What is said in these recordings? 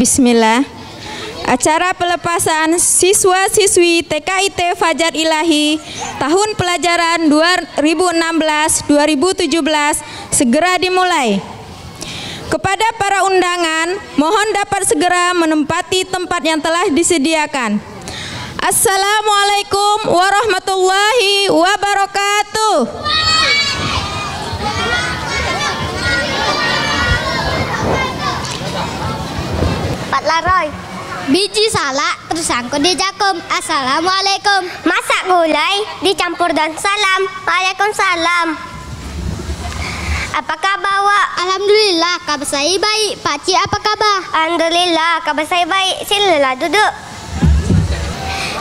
Bismillah. Acara pelepasan siswa-siswi TKIT Fajar Ilahi tahun pelajaran 2016-2017 segera dimulai. Kepada para undangan, mohon dapat segera menempati tempat yang telah disediakan. Assalamualaikum warahmatullahi wabarakatuh. Pak Laroy Biji salak tersangkut di jakum Assalamualaikum. Masak gulai dicampur dan salam. Waalaikumsalam. Apa kabar Wak? Alhamdulillah kabar saya baik. Pakcik apa kabar? Alhamdulillah kabar saya baik. Silalah duduk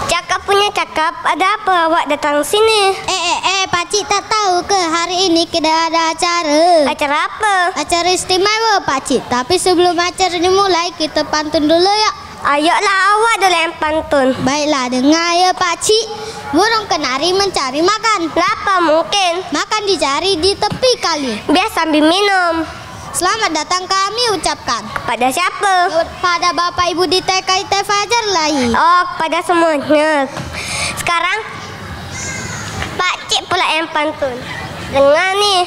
Cakap punya cakap Ada apa awak datang sini? Eh eh eh pakcik tak tahu ke hari ini kita ada acara? Acara apa? Acara istimewa pakcik Tapi sebelum acara dimulai kita pantun dulu ya. Ayolah awak dulu yang pantun. Baiklah dengar ya pakcik Burung kenari mencari makan. Kenapa mungkin? Makan dicari di tepi kali. Biar sambil minum Selamat datang kami ucapkan Pada siapa? Pada Bapak Ibu di TKIT Fajar Lahi Oh, kepada semuanya. Sekarang Pak Cik pula yang pantun. Dengar nih.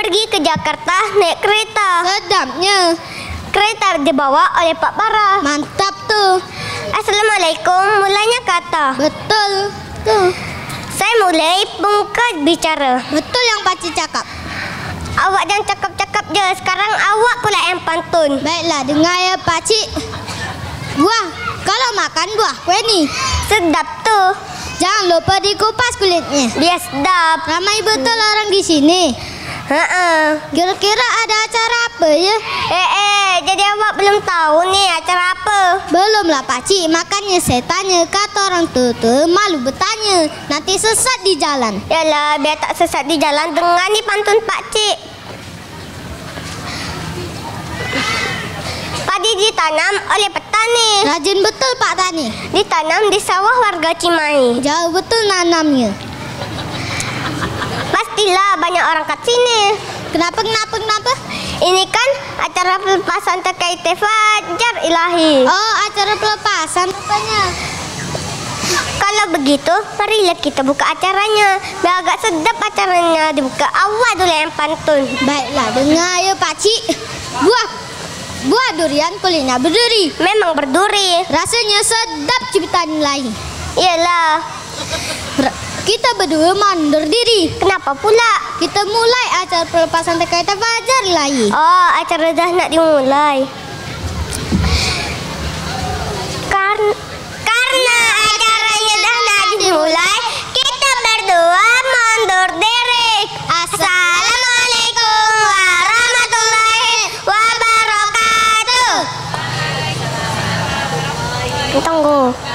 Pergi ke Jakarta naik kereta. Sedapnya Kereta dibawa oleh Pak Bara. Mantap tuh Assalamualaikum, mulanya kata. Betul tuh Saya mulai buka bicara. Betul yang pakcik cakap Awak jangan cakap-cakap je. Sekarang awak pula yang pantun. Baiklah dengar ya pakcik Buah Kalau makan buah kue nih Sedap tuh. Jangan lupa dikupas kulitnya Dia sedap. Ramai betul orang di sini. Kira-kira ada acara apa ya? Eh, eh, jadi awak belum tahu nih acara apa? Belum lah pakcik, makanya saya tanya kata orang tua malu bertanya. Nanti sesat di jalan. Yalah, biar tak sesat di jalan dengar ni pantun Pak Cik. Padi ditanam oleh petani. Rajin betul Pak Tani. Ditanam di sawah warga Cimahi. Jauh betul nanamnya. Pastilah banyak orang kat sini. Kenapa kenapa kenapa? Ini kan acara pelepasan terkait Fajar Ilahi. Oh acara pelepasan rupanya. Kalau begitu, marilah kita buka acaranya. Biar agak sedap acaranya dibuka. Awak dulu yang pantun. Baiklah dengar ya pakcik. Buah buah durian kulitnya berduri. Memang berduri. Rasanya sedap ciptaan lain. Iyalah. Kita berdua mundur diri. Kenapa pula? Kita mulai acara pelepasan terkait Fajar lagi. Oh, acara dah nak dimulai. Kar- karena acaranya dah nak dimulai, kita berdua mundur diri. Assalamualaikum warahmatullahi wabarakatuh. Tunggu.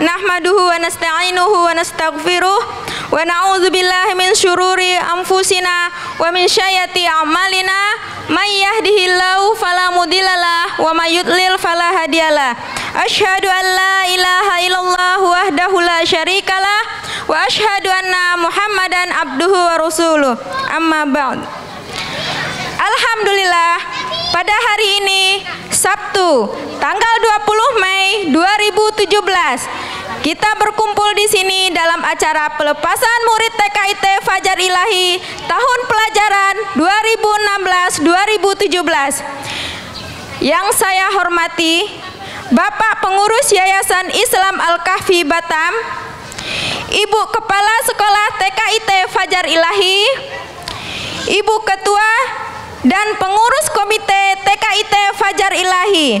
Nahmaduhu wa nasta'inuhu wa nastaghfiruh wa na'udzu billahi min syururi anfusina wa min syayati a'malina may yahdihillahu fala mudhillalah wa may yudlil fala hadiyalah. Asyhadu an la ilaha illallah wahdahu la syarikalah wa asyhadu anna Muhammadan abduhu wa rasuluh. Amma ba'd. Alhamdulillah pada hari ini Sabtu tanggal 20 Mei 2017 kita berkumpul di sini dalam acara pelepasan murid TKIT Fajar Ilahi tahun pelajaran 2016-2017 yang saya hormati Bapak Pengurus Yayasan Islam Al-Kahfi Batam Ibu Kepala Sekolah TKIT Fajar Ilahi Ibu Ketua dan pengurus komite TKIT Fajar Ilahi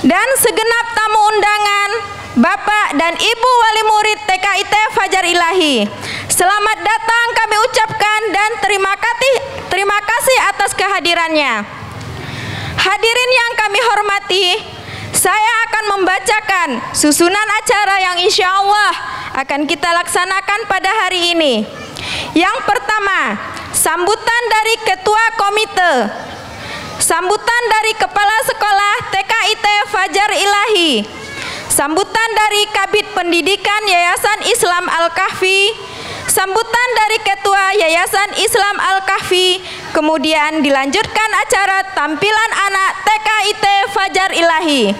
dan segenap tamu undangan Bapak dan Ibu Wali Murid TKIT Fajar Ilahi. Selamat datang kami ucapkan dan terima kasih terima kasih atas kehadirannya. Hadirin yang kami hormati, saya akan membacakan susunan acara yang insya Allah akan kita laksanakan pada hari ini. Yang pertama, sambutan dari ketua komite, sambutan dari kepala sekolah TKIT Fajar Ilahi, sambutan dari Kabit Pendidikan Yayasan Islam Al-Kahfi, sambutan dari Ketua Yayasan Islam Al-Kahfi, kemudian dilanjutkan acara tampilan anak TKIT Fajar Ilahi.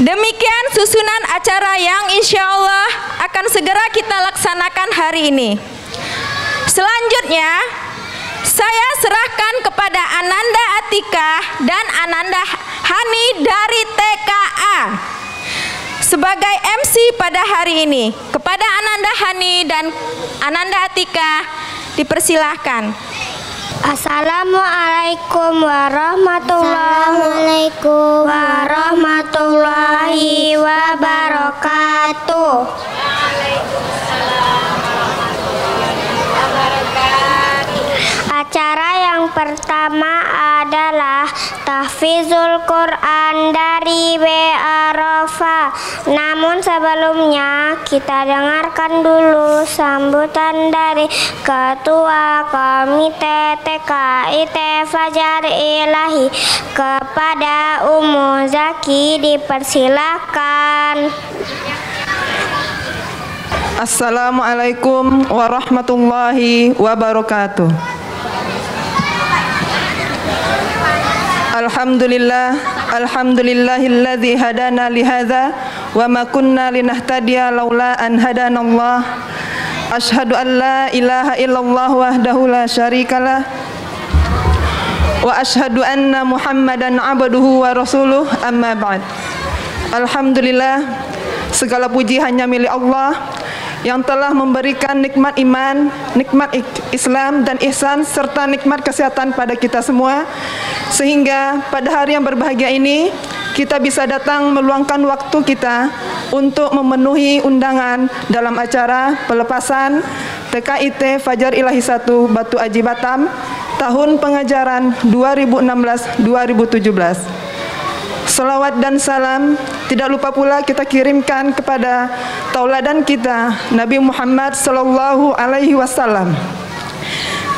Demikian susunan acara yang insya Allah akan segera kita laksanakan hari ini. Selanjutnya, saya serahkan kepada Ananda Atika dan Ananda Hani dari TKA sebagai MC pada hari ini. Kepada Ananda Hani dan Ananda Atika dipersilahkan. Assalamualaikum warahmatullahi warahmatullahi wabarakatuh. Acara yang pertama adalah tahfizul Quran dari W Arafa. Namun sebelumnya kita dengarkan dulu sambutan dari Ketua Komite TKIT Fajar Ilahi kepada Umu Zaki dipersilakan. Assalamualaikum warahmatullahi wabarakatuh. Alhamdulillah Alhamdulillahilladzi hadana lihadza wa ma kunna linahtadiya laula an hadanallah. Ashhadu an la ilaha illallah wahdahu la syarikalah wa ashhadu anna Muhammadan abduhu wa rasuluh. Amma ba'd. Alhamdulillah segala puji hanya milik Allah yang telah memberikan nikmat iman, nikmat Islam dan ihsan serta nikmat kesehatan pada kita semua sehingga pada hari yang berbahagia ini kita bisa datang meluangkan waktu kita untuk memenuhi undangan dalam acara pelepasan TKIT Fajar Ilahi 1 Batu Aji Batam tahun pengajaran 2016-2017. Salawat dan salam tidak lupa pula kita kirimkan kepada tauladan kita Nabi Muhammad sallallahu alaihi wasallam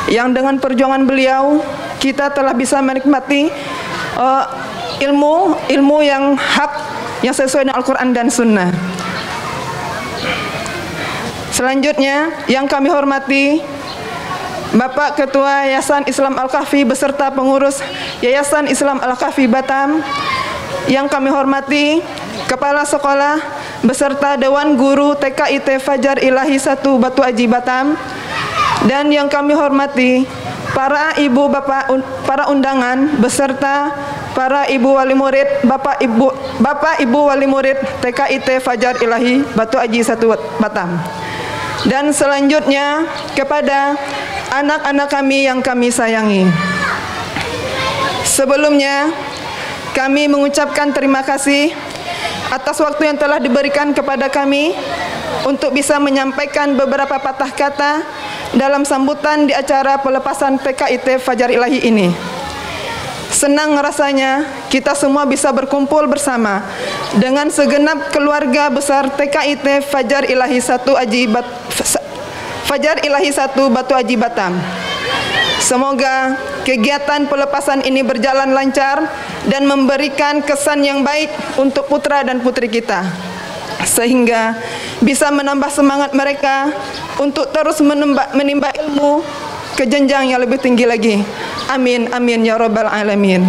yang dengan perjuangan beliau kita telah bisa menikmati uh, ilmu ilmu yang hak yang sesuai dengan Al-Qur'an dan Sunnah. Selanjutnya yang kami hormati Bapak Ketua Yayasan Islam Al-Kahfi beserta pengurus Yayasan Islam Al-Kahfi Batam yang kami hormati Kepala Sekolah beserta Dewan Guru TKIT Fajar Ilahi 1 Batu Aji Batam dan yang kami hormati para ibu bapak para undangan beserta para ibu wali murid bapak ibu bapak ibu wali murid TKIT Fajar Ilahi Batu Aji 1 Batam dan selanjutnya kepada anak-anak kami yang kami sayangi sebelumnya kami mengucapkan terima kasih atas waktu yang telah diberikan kepada kami untuk bisa menyampaikan beberapa patah kata dalam sambutan di acara pelepasan PKIT Fajar Ilahi ini. Senang rasanya kita semua bisa berkumpul bersama dengan segenap keluarga besar TKIT Fajar Ilahi 1 Aji Bat, Fajar Ilahi 1 Batu Aji Batam. Semoga kegiatan pelepasan ini berjalan lancar dan memberikan kesan yang baik untuk putra dan putri kita sehingga bisa menambah semangat mereka untuk terus menimba, menimba ilmu ke jenjang yang lebih tinggi lagi. Amin amin ya rabbal alamin.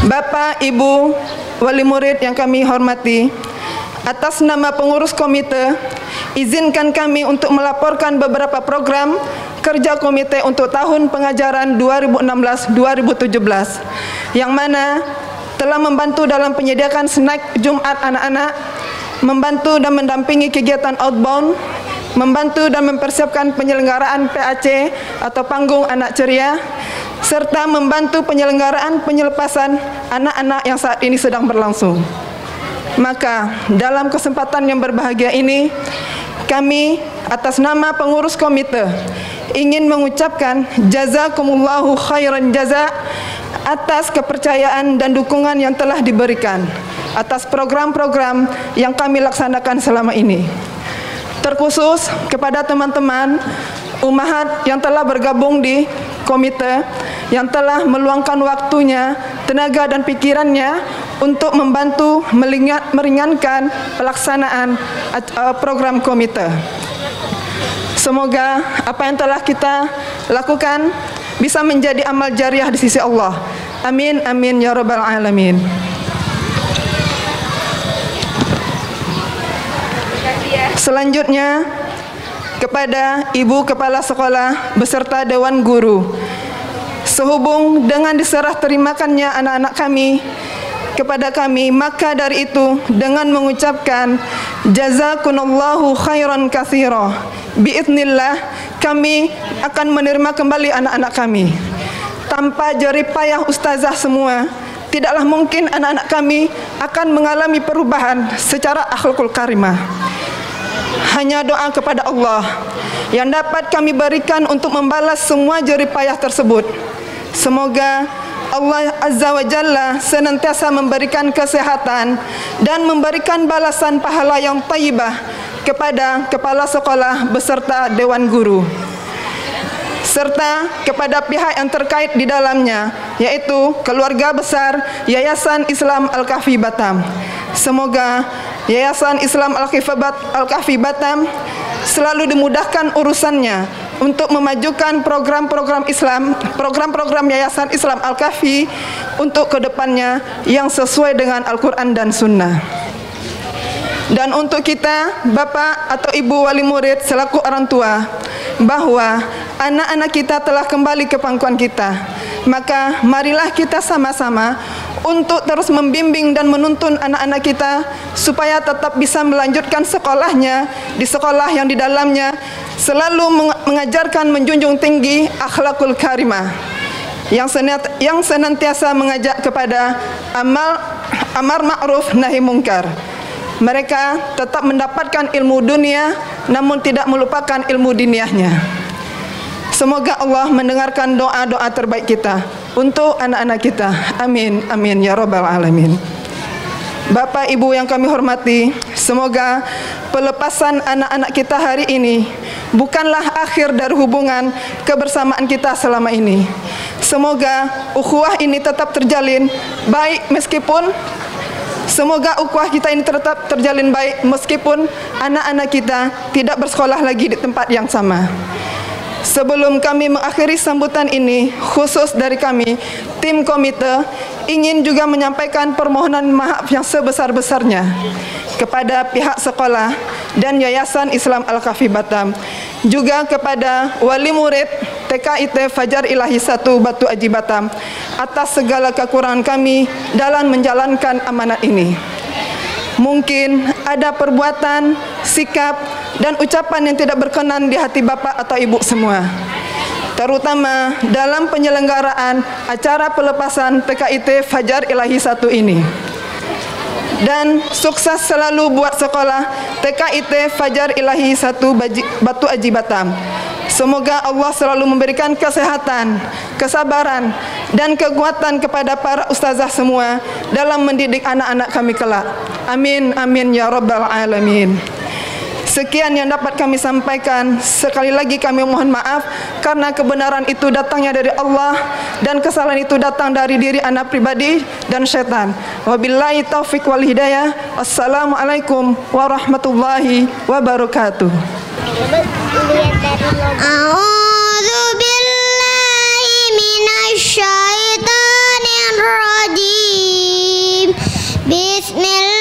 Bapak, Ibu, wali murid yang kami hormati, atas nama pengurus komite, izinkan kami untuk melaporkan beberapa program kerja komite untuk tahun pengajaran 2016-2017 yang mana telah membantu dalam penyediakan snack Jumat anak-anak, membantu dan mendampingi kegiatan outbound, membantu dan mempersiapkan penyelenggaraan PAC atau panggung anak ceria, serta membantu penyelenggaraan penyelepasan anak-anak yang saat ini sedang berlangsung. Maka dalam kesempatan yang berbahagia ini, kami atas nama pengurus komite ingin mengucapkan jazakumullahu khairan jaza atas kepercayaan dan dukungan yang telah diberikan atas program-program yang kami laksanakan selama ini. Terkhusus kepada teman-teman umahat yang telah bergabung di komite yang telah meluangkan waktunya, tenaga dan pikirannya untuk membantu meringankan pelaksanaan uh, program komite. Semoga apa yang telah kita lakukan bisa menjadi amal jariah di sisi Allah. Amin amin ya rabbal alamin. Selanjutnya kepada Ibu Kepala Sekolah beserta Dewan Guru. Sehubung dengan diserah terimakannya anak-anak kami kepada kami, maka dari itu dengan mengucapkan jazakunallahu khairan katsira. Biiznillah kami akan menerima kembali anak-anak kami. Tanpa jerih payah ustazah semua, tidaklah mungkin anak-anak kami akan mengalami perubahan secara akhlakul karimah. Hanya doa kepada Allah yang dapat kami berikan untuk membalas semua jerih payah tersebut. Semoga Allah Azza wa Jalla senantiasa memberikan kesehatan dan memberikan balasan pahala yang taibah kepada kepala sekolah beserta dewan guru serta kepada pihak yang terkait di dalamnya yaitu keluarga besar Yayasan Islam Al-Kahfi Batam. Semoga Yayasan Islam Al-Kahfi Batam selalu dimudahkan urusannya untuk memajukan program-program Islam, program-program Yayasan Islam Al-Kahfi untuk ke depannya yang sesuai dengan Al-Quran dan Sunnah. Dan untuk kita, Bapak atau Ibu wali murid selaku orang tua, bahwa anak-anak kita telah kembali ke pangkuan kita. Maka marilah kita sama-sama untuk terus membimbing dan menuntun anak-anak kita supaya tetap bisa melanjutkan sekolahnya di sekolah yang di dalamnya selalu mengajarkan menjunjung tinggi akhlakul karimah yang yang senantiasa mengajak kepada amal amar ma'ruf nahi mungkar mereka tetap mendapatkan ilmu dunia namun tidak melupakan ilmu diniahnya. Semoga Allah mendengarkan doa-doa terbaik kita untuk anak-anak kita. Amin, amin ya rabbal alamin. Bapak Ibu yang kami hormati, semoga pelepasan anak-anak kita hari ini bukanlah akhir dari hubungan kebersamaan kita selama ini. Semoga ukhuwah ini tetap terjalin baik meskipun Semoga ukhuwah kita ini tetap terjalin baik meskipun anak-anak kita tidak bersekolah lagi di tempat yang sama. Sebelum kami mengakhiri sambutan ini, khusus dari kami, tim komite ingin juga menyampaikan permohonan maaf yang sebesar-besarnya kepada pihak sekolah dan Yayasan Islam Al-Kahfi Batam, juga kepada wali murid TKIT Fajar Ilahi 1 Batu Aji Batam atas segala kekurangan kami dalam menjalankan amanat ini. Mungkin ada perbuatan, sikap, dan ucapan yang tidak berkenan di hati Bapak atau Ibu semua. Terutama dalam penyelenggaraan acara pelepasan TKIT Fajar Ilahi 1 ini. Dan sukses selalu buat sekolah TKIT Fajar Ilahi 1 Batu Aji Batam. Semoga Allah selalu memberikan kesehatan, kesabaran, dan kekuatan kepada para ustazah semua dalam mendidik anak-anak kami kelak. Amin, amin, ya Rabbal Alamin. Sekian yang dapat kami sampaikan. Sekali lagi kami mohon maaf karena kebenaran itu datangnya dari Allah dan kesalahan itu datang dari diri anak pribadi dan syaitan. Wabillahi taufik wal hidayah. Assalamualaikum warahmatullahi wabarakatuh. A'udzu billahi minasyaitonir rajim. Bismillahirrahmanirrahim.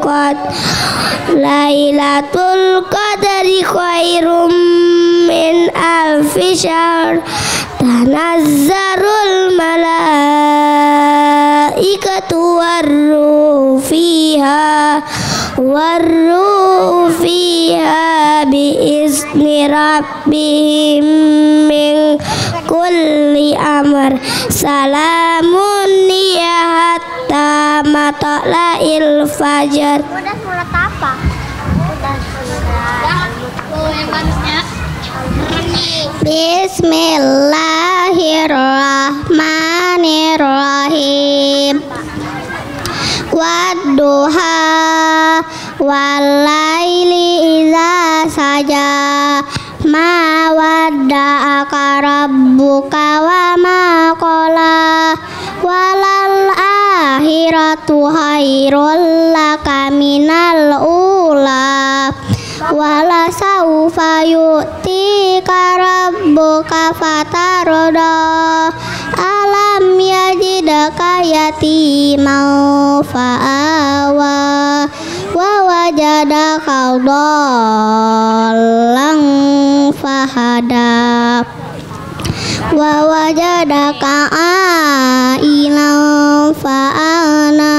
Qadr Lailatul qadri khairum min alfi syahr. Tanazzarul malaikatu warruh fiha. Warruh fiha biizni rabbihim min kulli amr. Salamun ya hatta matla'il fajar Udah surat apa? Udah surat. Bismillahirrahmanirrahim Wadduha Walaili iza saja Ma wadda'aka rabbuka wa ma qala Walal akhiratu khairul laka minal ula Wala saufa yu'tika rabbuka fataroda Alam yajidaka yatimau fa'awa Wa wajadaka dhallan fahada Wa wajadaka ailan fa'ana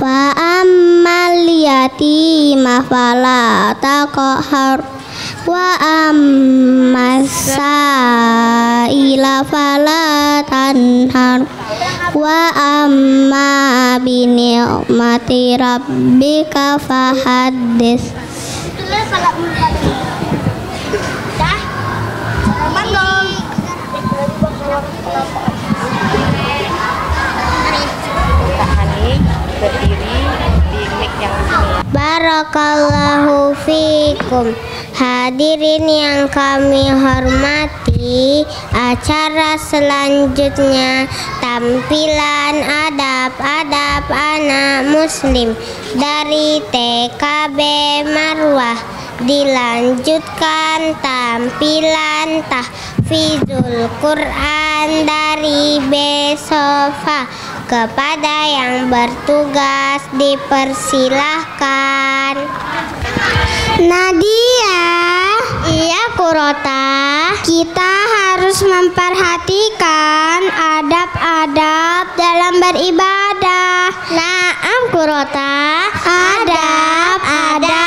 Fa'ammal yatima fala taqhar Wa ammas sa'ila fala tanhar Wa amma bi ni'mati rabbika fahaddis Kak Hani berdiri di mic yang sini ya. Barakallahu fikum Hadirin yang kami hormati Acara selanjutnya Tampilan adab-adab anak muslim Dari TKB Marwah Dilanjutkan tampilan tahfizul Quran dari Besofa. Kepada yang bertugas dipersilahkan. Nadia. Iya Kurota. Kita harus memperhatikan adab-adab dalam beribadah. Naam Kurota. Adab-adab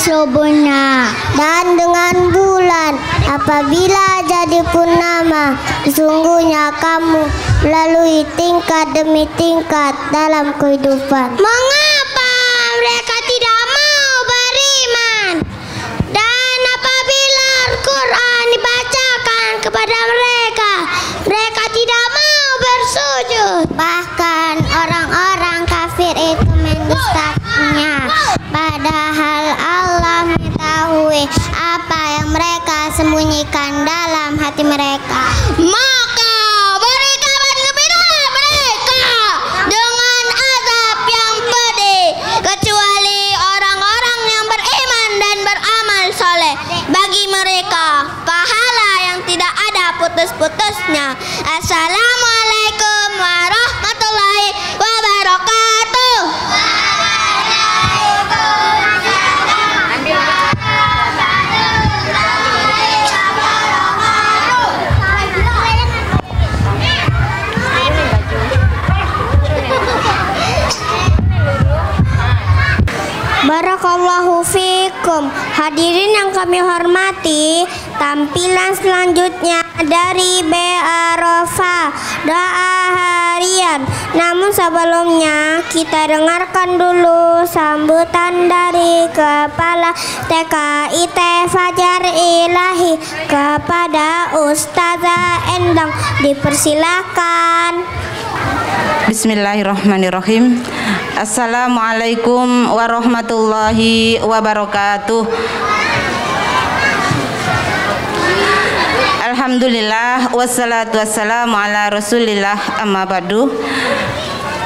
subuhnya dan dengan bulan apabila jadi purnama sesungguhnya kamu melalui tingkat demi tingkat dalam kehidupan. selanjutnya. Assalamualaikum warahmatullahi wabarakatuh. Barakallahu fikum. Hadirin yang kami hormati, Tampilan selanjutnya dari BA Rofa. Doa Harian. Namun sebelumnya kita dengarkan dulu sambutan dari Kepala TKIT Fajar Ilahi kepada Ustazah Endang. Dipersilakan. Bismillahirrahmanirrahim. Assalamualaikum warahmatullahi wabarakatuh. Alhamdulillah wassalatu wassalamu ala rasulillah amma badu.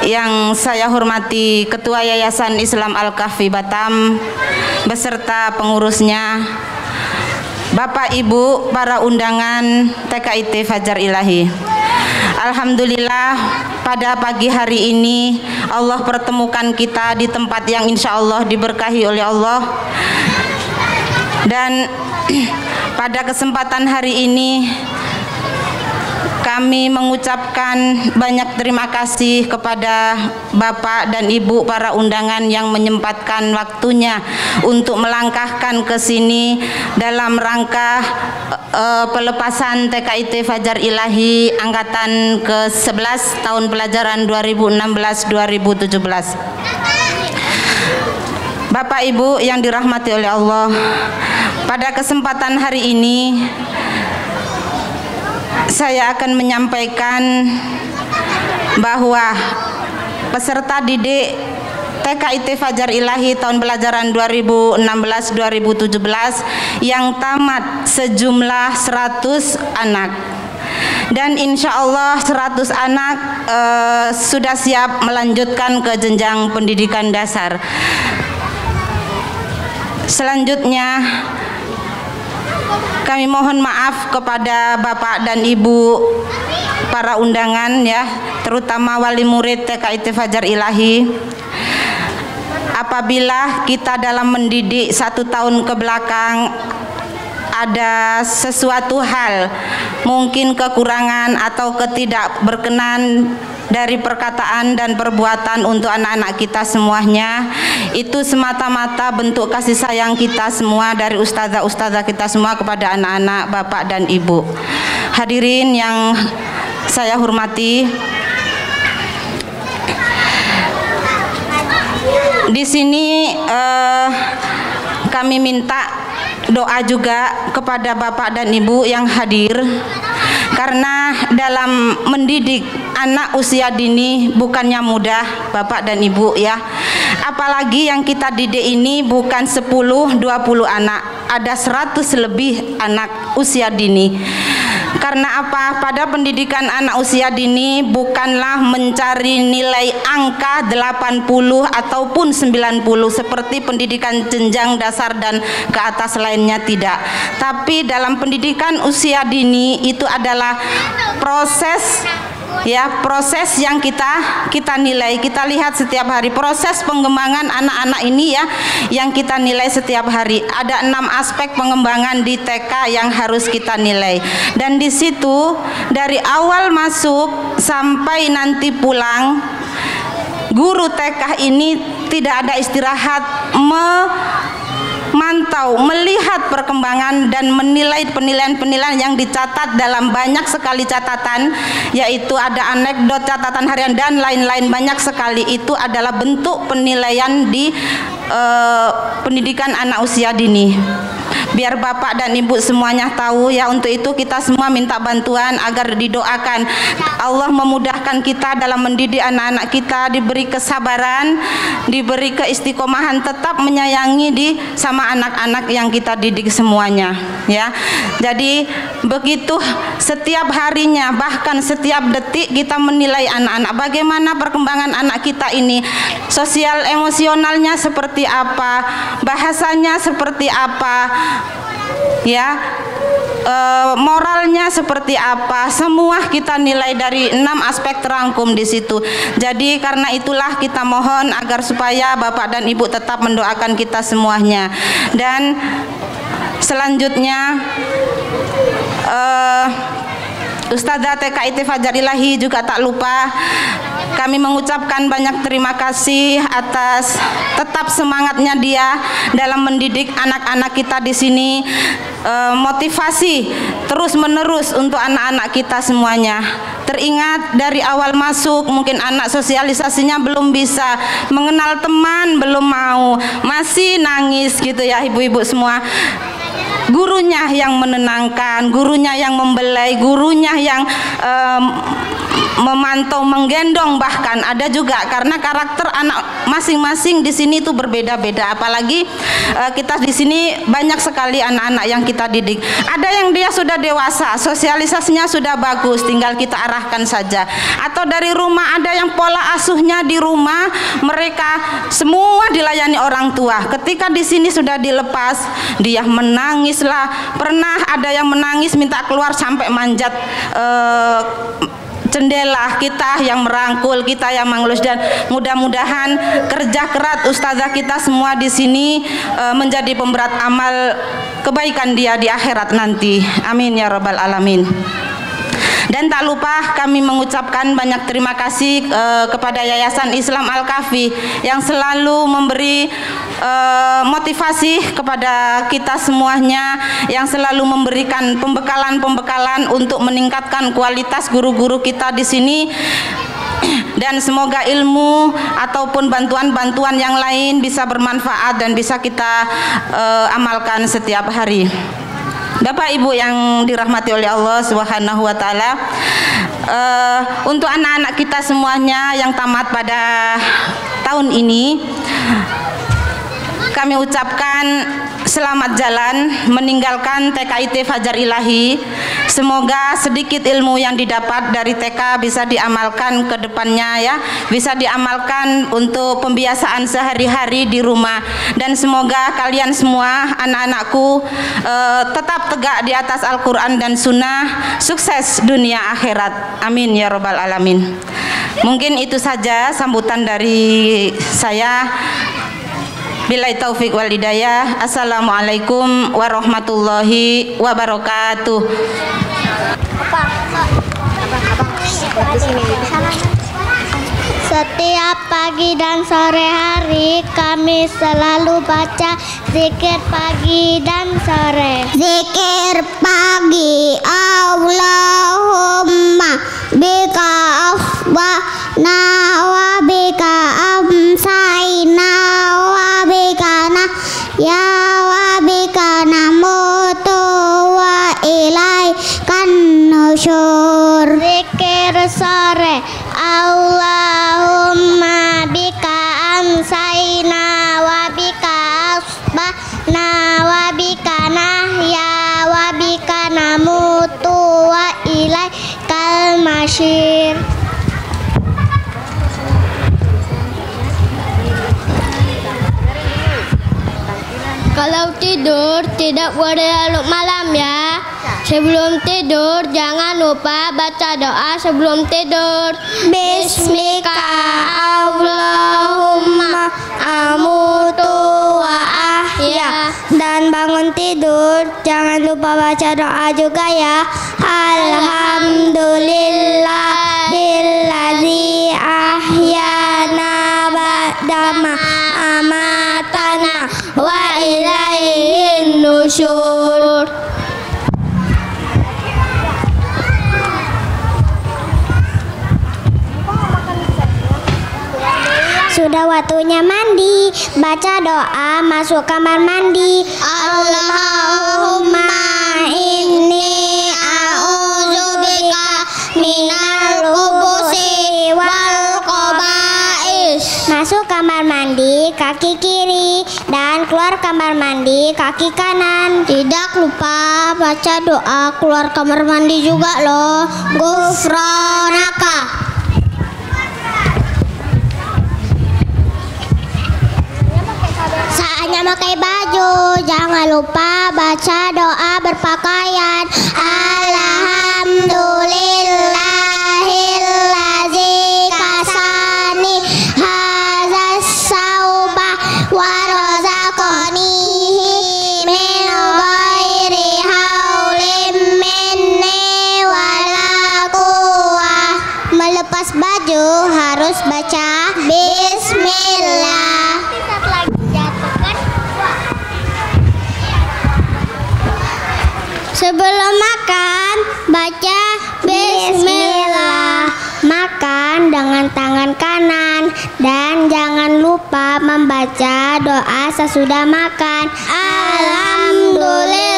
Yang saya hormati Ketua Yayasan Islam Al-Kahfi Batam beserta pengurusnya Bapak Ibu para undangan TKIT Fajar Ilahi. Alhamdulillah pada pagi hari ini Allah pertemukan kita di tempat yang insya Allah diberkahi oleh Allah. Dan pada kesempatan hari ini kami mengucapkan banyak terima kasih kepada Bapak dan Ibu para undangan yang menyempatkan waktunya untuk melangkahkan ke sini dalam rangka uh, pelepasan TKIT Fajar Ilahi angkatan ke-11 tahun pelajaran 2016-2017. Bapak Ibu yang dirahmati oleh Allah, pada kesempatan hari ini saya akan menyampaikan bahwa peserta didik TKIT Fajar Ilahi tahun pelajaran 2016-2017 yang tamat sejumlah 100 anak. Dan insya Allah 100 anak uh, sudah siap melanjutkan ke jenjang pendidikan dasar selanjutnya kami mohon maaf kepada Bapak dan Ibu para undangan ya, terutama wali murid TKIT Fajar Ilahi. Apabila kita dalam mendidik satu tahun ke belakang ada sesuatu hal mungkin kekurangan atau ketidakberkenan dari perkataan dan perbuatan untuk anak-anak kita semuanya itu semata-mata bentuk kasih sayang kita semua dari ustazah-ustazah kita semua kepada anak-anak bapak dan ibu. Hadirin yang saya hormati di sini uh, kami minta doa juga kepada bapak dan ibu yang hadir. Karena dalam mendidik anak usia dini bukannya mudah Bapak dan Ibu ya. Apalagi yang kita didik ini bukan 10 20 anak. Ada 100 lebih anak usia dini karena apa? Pada pendidikan anak usia dini bukanlah mencari nilai angka 80 ataupun 90 seperti pendidikan jenjang dasar dan ke atas lainnya tidak. Tapi dalam pendidikan usia dini itu adalah proses ya proses yang kita kita nilai. Kita lihat setiap hari. Proses pengembangan anak-anak ini ya yang kita nilai setiap hari. Ada enam aspek pengembangan di TK yang harus kita nilai. Dan di situ dari awal masuk sampai nanti pulang guru TK ini tidak ada istirahat me memantau, melihat perkembangan dan menilai penilaian-penilaian yang dicatat dalam banyak sekali catatan yaitu ada anekdot catatan harian dan lain-lain. Banyak sekali. Itu adalah bentuk penilaian di uh, pendidikan anak usia dini biar bapak dan ibu semuanya tahu ya untuk itu kita semua minta bantuan agar didoakan. Allah memudahkan kita dalam mendidik anak-anak kita diberi kesabaran diberi keistiqomahan tetap menyayangi di sama anak-anak yang kita didik semuanya ya. Jadi begitu setiap harinya bahkan setiap detik kita menilai anak-anak. Bagaimana perkembangan anak kita ini? Sosial emosionalnya seperti apa? Bahasanya seperti apa ya. E, moralnya seperti apa? Semua kita nilai dari enam aspek terangkum di situ. Jadi karena itulah kita mohon agar supaya bapak dan ibu tetap mendoakan kita semuanya. Dan selanjutnya uh, Ustazah TKIT Fajar Ilahi juga tak lupa kami mengucapkan banyak terima kasih atas tetap semangatnya dia dalam mendidik anak-anak kita di sini. E, motivasi terus menerus untuk anak-anak kita semuanya. Teringat dari awal masuk mungkin anak sosialisasinya belum bisa mengenal teman, belum mau, masih nangis gitu ya ibu-ibu semua. Gurunya yang menenangkan, gurunya yang membelai, gurunya yang um, memantau menggendong bahkan ada juga. Karena karakter anak masing-masing di sini itu berbeda-beda. Apalagi uh, kita di sini banyak sekali anak-anak yang kita didik. Ada yang dia sudah dewasa sosialisasinya sudah bagus tinggal kita arahkan saja. Atau dari rumah ada yang pola asuhnya di rumah mereka semua dilayani orang tua. Ketika di sini sudah dilepas dia menangislah. Pernah ada yang menangis minta keluar sampai manjat uh, jendela kita yang merangkul kita yang mengelus dan mudah-mudahan kerja keras ustazah kita semua di sini uh, menjadi pemberat amal kebaikan dia di akhirat nanti. Amin ya rabbal alamin dan tak lupa kami mengucapkan banyak terima kasih uh, kepada Yayasan Islam Al-Kafi yang selalu memberi uh, motivasi kepada kita semuanya yang selalu memberikan pembekalan-pembekalan untuk meningkatkan kualitas guru-guru kita di sini dan semoga ilmu ataupun bantuan-bantuan yang lain bisa bermanfaat dan bisa kita uh, amalkan setiap hari. Bapak Ibu yang dirahmati oleh Allah Subhanahu wa taala, uh, untuk anak-anak kita semuanya yang tamat pada tahun ini kami ucapkan selamat jalan meninggalkan TKIT Fajar Ilahi. Semoga sedikit ilmu yang didapat dari TK bisa diamalkan ke depannya ya, bisa diamalkan untuk pembiasaan sehari-hari di rumah dan semoga kalian semua anak-anakku eh, tetap tegak di atas Al-Qur'an dan sunnah, sukses dunia akhirat. Amin ya robbal alamin. Mungkin itu saja sambutan dari saya. Bila taufik wal hidayah. Assalamualaikum warahmatullahi wabarakatuh. Setiap pagi dan sore hari kami selalu baca zikir pagi dan sore. Zikir pagi Allahumma bika asbahna wa bika amsayna wa bika na ya wa bika namutu wa ilaikan nusyur. Zikir sore tidur tidak boleh larut malam ya. Sebelum tidur jangan lupa baca doa sebelum tidur. Bismika Allahumma amutu wa ahya dan bangun tidur jangan lupa baca doa juga ya. Alhamdulillahilladzi ahyana ba'dama amatana wa ilaihin nusyur. Sudah waktunya mandi. Baca doa masuk kamar mandi. Allahumma inni a'udzubika minal khubusi wal khaba'is Masuk kamar mandi kaki kiri Dan keluar kamar mandi kaki kanan Tidak lupa baca doa keluar kamar mandi juga loh. Gufronaka. Saatnya pakai baju Jangan lupa baca doa berpakaian Alhamdulillahilladzi lupa membaca doa sesudah makan. Alhamdulillahilladzi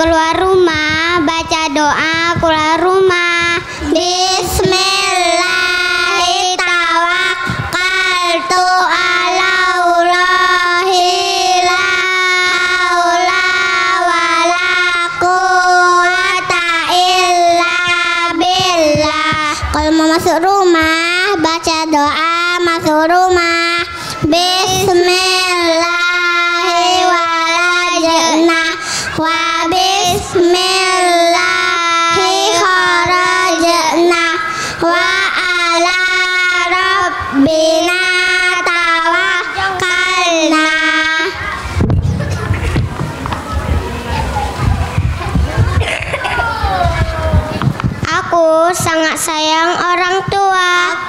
keluar rumah, baca doa keluar rumah. Bismillahirrahmanirrahim. Kalau mau masuk rumah, baca doa masuk rumah.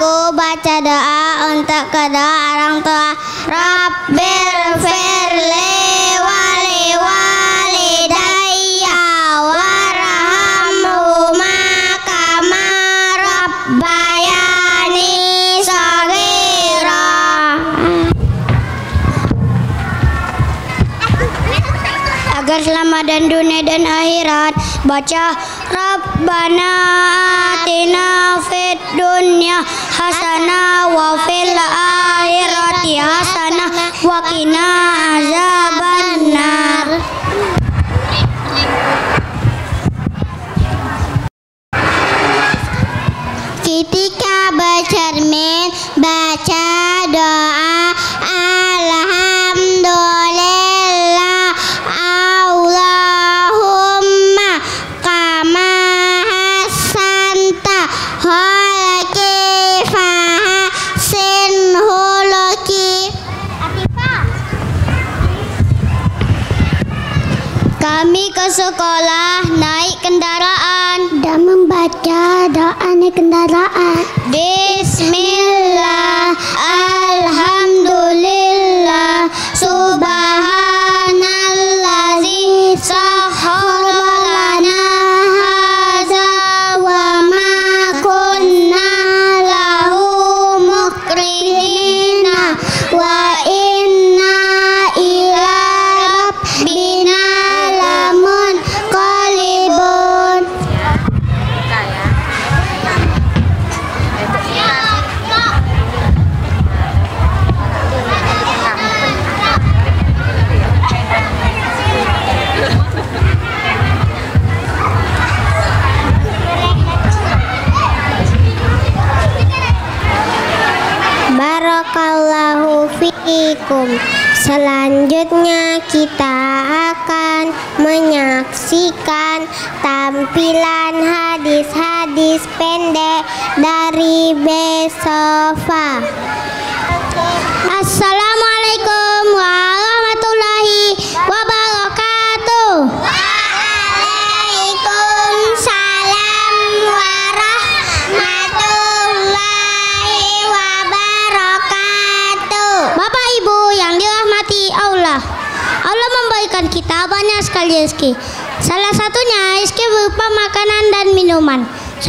Aku baca doa untuk kedua orang tua. Rabbil firli wali walidayya warhamhuma kama rabbayani shaghira. agar selamat dan dunia dan akhirat baca Rabbana atina fid dunya hasanah wa fil akhirati hasanah wa qina azabannar naik kendaraan.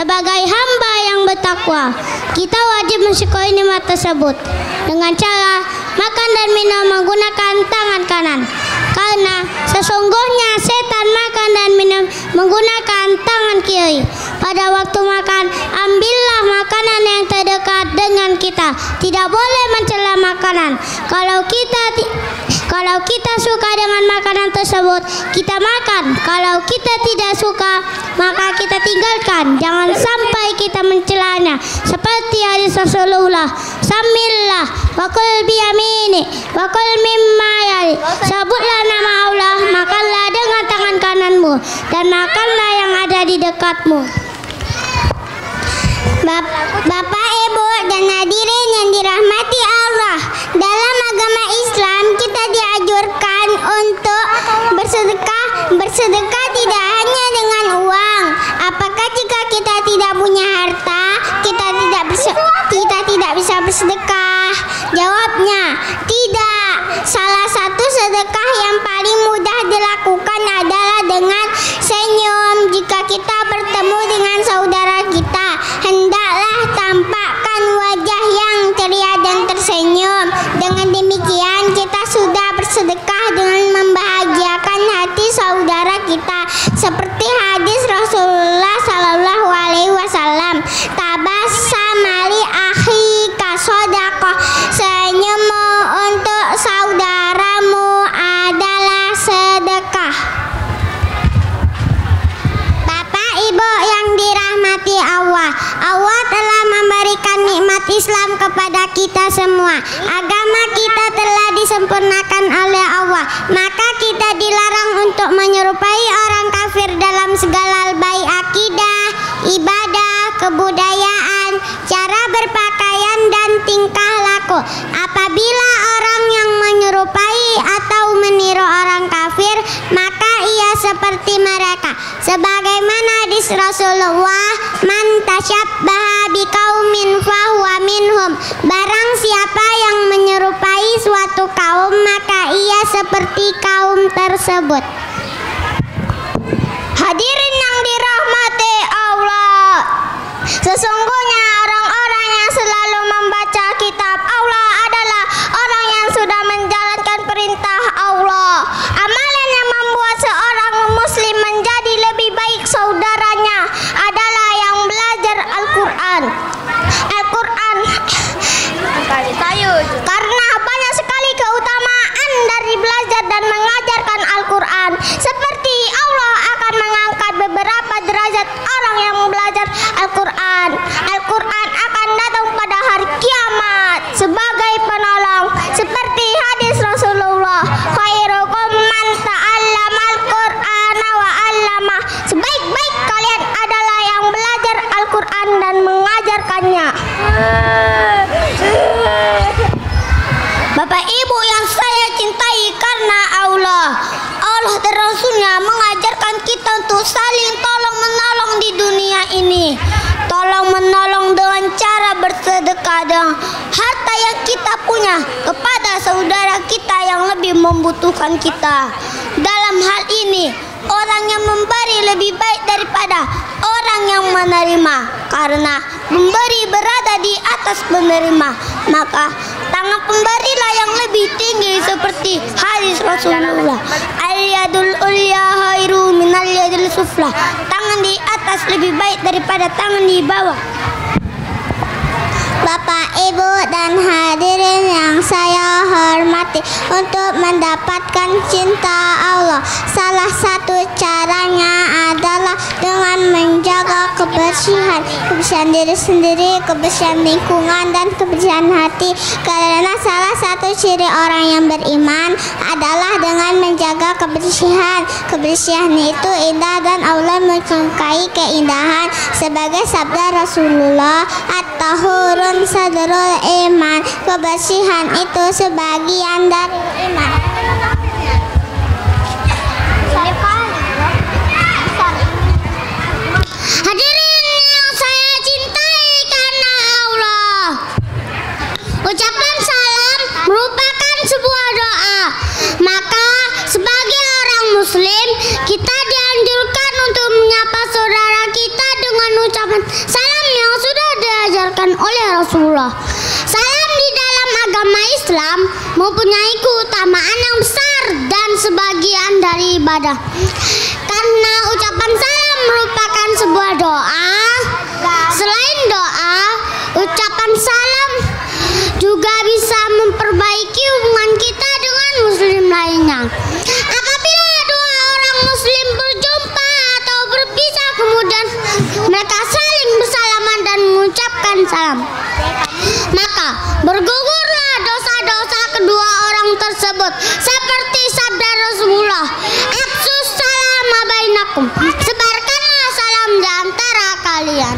Sebagai hamba yang bertakwa, kita wajib mensyukuri nikmat tersebut dengan cara makan dan minum menggunakan tangan kanan. Karena sesungguhnya setan makan dan minum menggunakan tangan kiri. Pada waktu makan, ambillah makanan yang terdekat dengan kita. Tidak boleh mencela makanan. Kalau kita kalau kita suka dengan makanan tersebut, kita makan. Kalau kita tidak suka, maka kita tinggalkan. Jangan sampai kita mencelanya. Seperti hadis Rasulullah, Samillah, wakul biyamini, wakul mimma yali. Sebutlah nama Allah, makanlah dengan tangan kananmu, dan makanlah yang ada di dekatmu. Bap- Bapak, Ibu, dan hadirin yang dirahmati Allah, dalam agama Islam kita dianjurkan untuk bersedekah. Bersedekah tidak hanya dengan uang. Jika kita tidak punya harta, kita tidak bisa kita tidak bisa bersedekah? Jawabnya, tidak. Salah kita semua. Agama kita telah disempurnakan oleh Allah. Maka kita dilarang untuk menyerupai orang kafir dalam segala baik akidah, ibadah, kebudayaan, cara berpakaian dan tingkah laku. Apabila orang yang menyerupai atau meniru orang kafir Maka ia seperti mereka. Sebagaimana hadis Rasulullah Man tasyabbaha biqaumin fahuwa minhum. Barang siapa yang menyerupai suatu kaum Maka ia seperti kaum tersebut. Hadirin yang dirahmati Allah Sesungguhnya orang-orang yang selalu membaca kitab Allah I lebih membutuhkan kita. Dalam hal ini orang yang memberi lebih baik daripada orang yang menerima. Karena memberi berada di atas penerima maka tangan pemberilah yang lebih tinggi seperti hadis Rasulullah. Al-yadul ulya khairu minal yadil sufla. Tangan di atas lebih baik daripada tangan di bawah Bapak, Ibu, dan hadirin yang saya hormati untuk mendapatkan cinta Allah. Salah satu caranya adalah dengan menjaga kebersihan, kebersihan diri sendiri, kebersihan lingkungan, dan kebersihan hati. Karena salah satu ciri orang yang beriman adalah dengan menjaga kebersihan. Kebersihan itu indah dan Allah menyukai keindahan sebagai sabda Rasulullah at-tahurun sadrul iman kebersihan itu sebagian dari iman. Hadirin yang saya cintai karena Allah. Ucapan salam merupakan sebuah doa. Maka sebagai orang muslim kita dianjurkan untuk menyapa saudara kita dengan ucapan salam yang sudah diajarkan oleh Rasulullah Salam di dalam agama Islam mempunyai keutamaan yang besar dan sebagian dari ibadah Karena ucapan salam merupakan sebuah doa Selain doa, ucapan salam juga bisa memperbaiki hubungan kita dengan muslim lainnya. Apabila dua orang muslim berjumpa atau berpisah kemudian mereka saling bersalaman dan mengucapkan salam. Maka bergugurlah dosa-dosa kedua orang tersebut seperti sabda Rasulullah. Aksus salam bainakum. Sebarkanlah salam di antara kalian.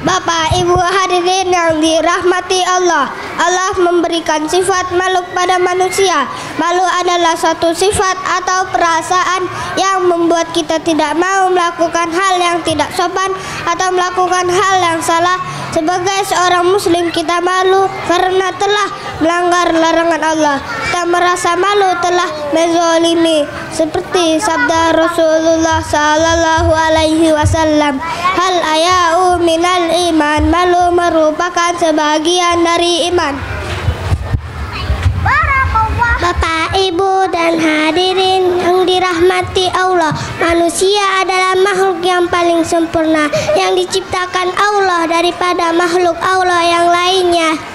Bapak, Ibu hadirin yang dirahmati Allah Allah memberikan sifat makhluk pada manusia Malu adalah satu sifat atau perasaan yang membuat kita tidak mau melakukan hal yang tidak sopan Atau melakukan hal yang salah. Sebagai seorang muslim kita malu karena telah melanggar larangan Allah. Kita merasa malu telah menzolimi Seperti sabda Rasulullah Sallallahu Alaihi Wasallam. Hal ayau minal iman Malu merupakan sebagian dari iman Bapak, Ibu, dan hadirin yang dirahmati Allah Manusia adalah makhluk yang paling sempurna yang diciptakan Allah daripada makhluk Allah yang lainnya.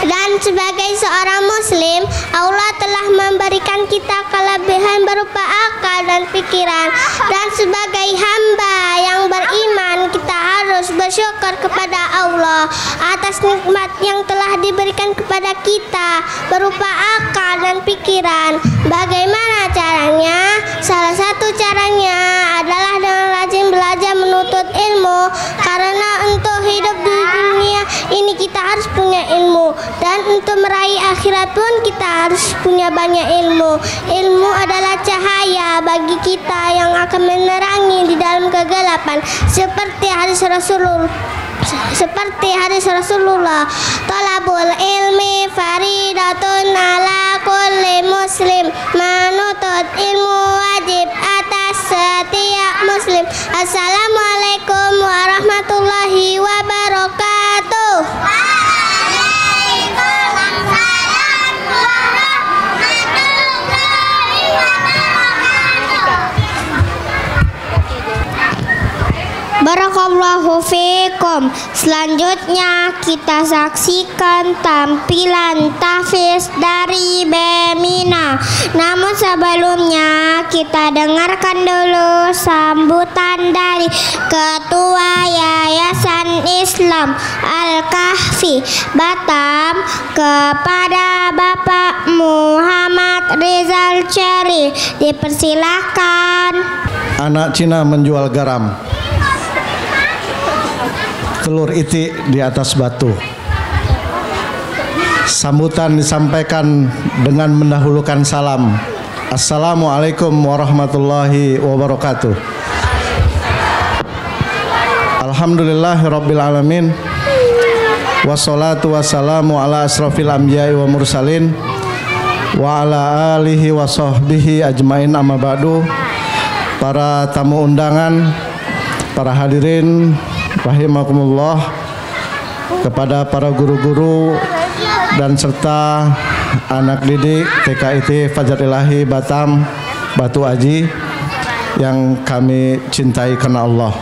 Dan sebagai seorang muslim, Allah telah memberikan kita kelebihan berupa akal dan pikiran. Dan sebagai hamba yang beriman, kita harus bersyukur kepada Allah atas nikmat yang telah diberikan kepada kita berupa akal dan pikiran. Bagaimana caranya? Salah satu caranya adalah dengan rajin belajar menuntut ilmu karena untuk hidup di dunia ini kita harus punya ilmu dan untuk meraih akhirat pun kita harus punya banyak ilmu. Ilmu adalah cahaya bagi kita yang akan menerangi di dalam kegelapan. Seperti hadis Rasulullah seperti hadis Rasulullah talabul ilmi faridatun ala kulli muslim. Manutut ilmu wajib atas setiap muslim. Assalamualaikum warahmatullahi wabarakatuh Barakallahu fikum. Selanjutnya kita saksikan tampilan tafis dari Bemina. Namun sebelumnya kita dengarkan dulu sambutan dari Ketua Yayasan Islam Al-Kahfi Batam kepada Bapak Muhammad Rizal Cherry. Dipersilahkan. Anak Cina menjual garam telur itik di atas batu. Sambutan disampaikan dengan mendahulukan salam. Assalamualaikum warahmatullahi wabarakatuh. Alhamdulillahirabbil alamin. Wassalatu wassalamu ala asrafil anbiya'i wa mursalin wa ala alihi wa sahbihi ajmain amma ba'du. Para tamu undangan, para hadirin rahimakumullah kepada para guru-guru dan serta anak didik TKIT Fajar Ilahi Batam Batu Aji yang kami cintai karena Allah.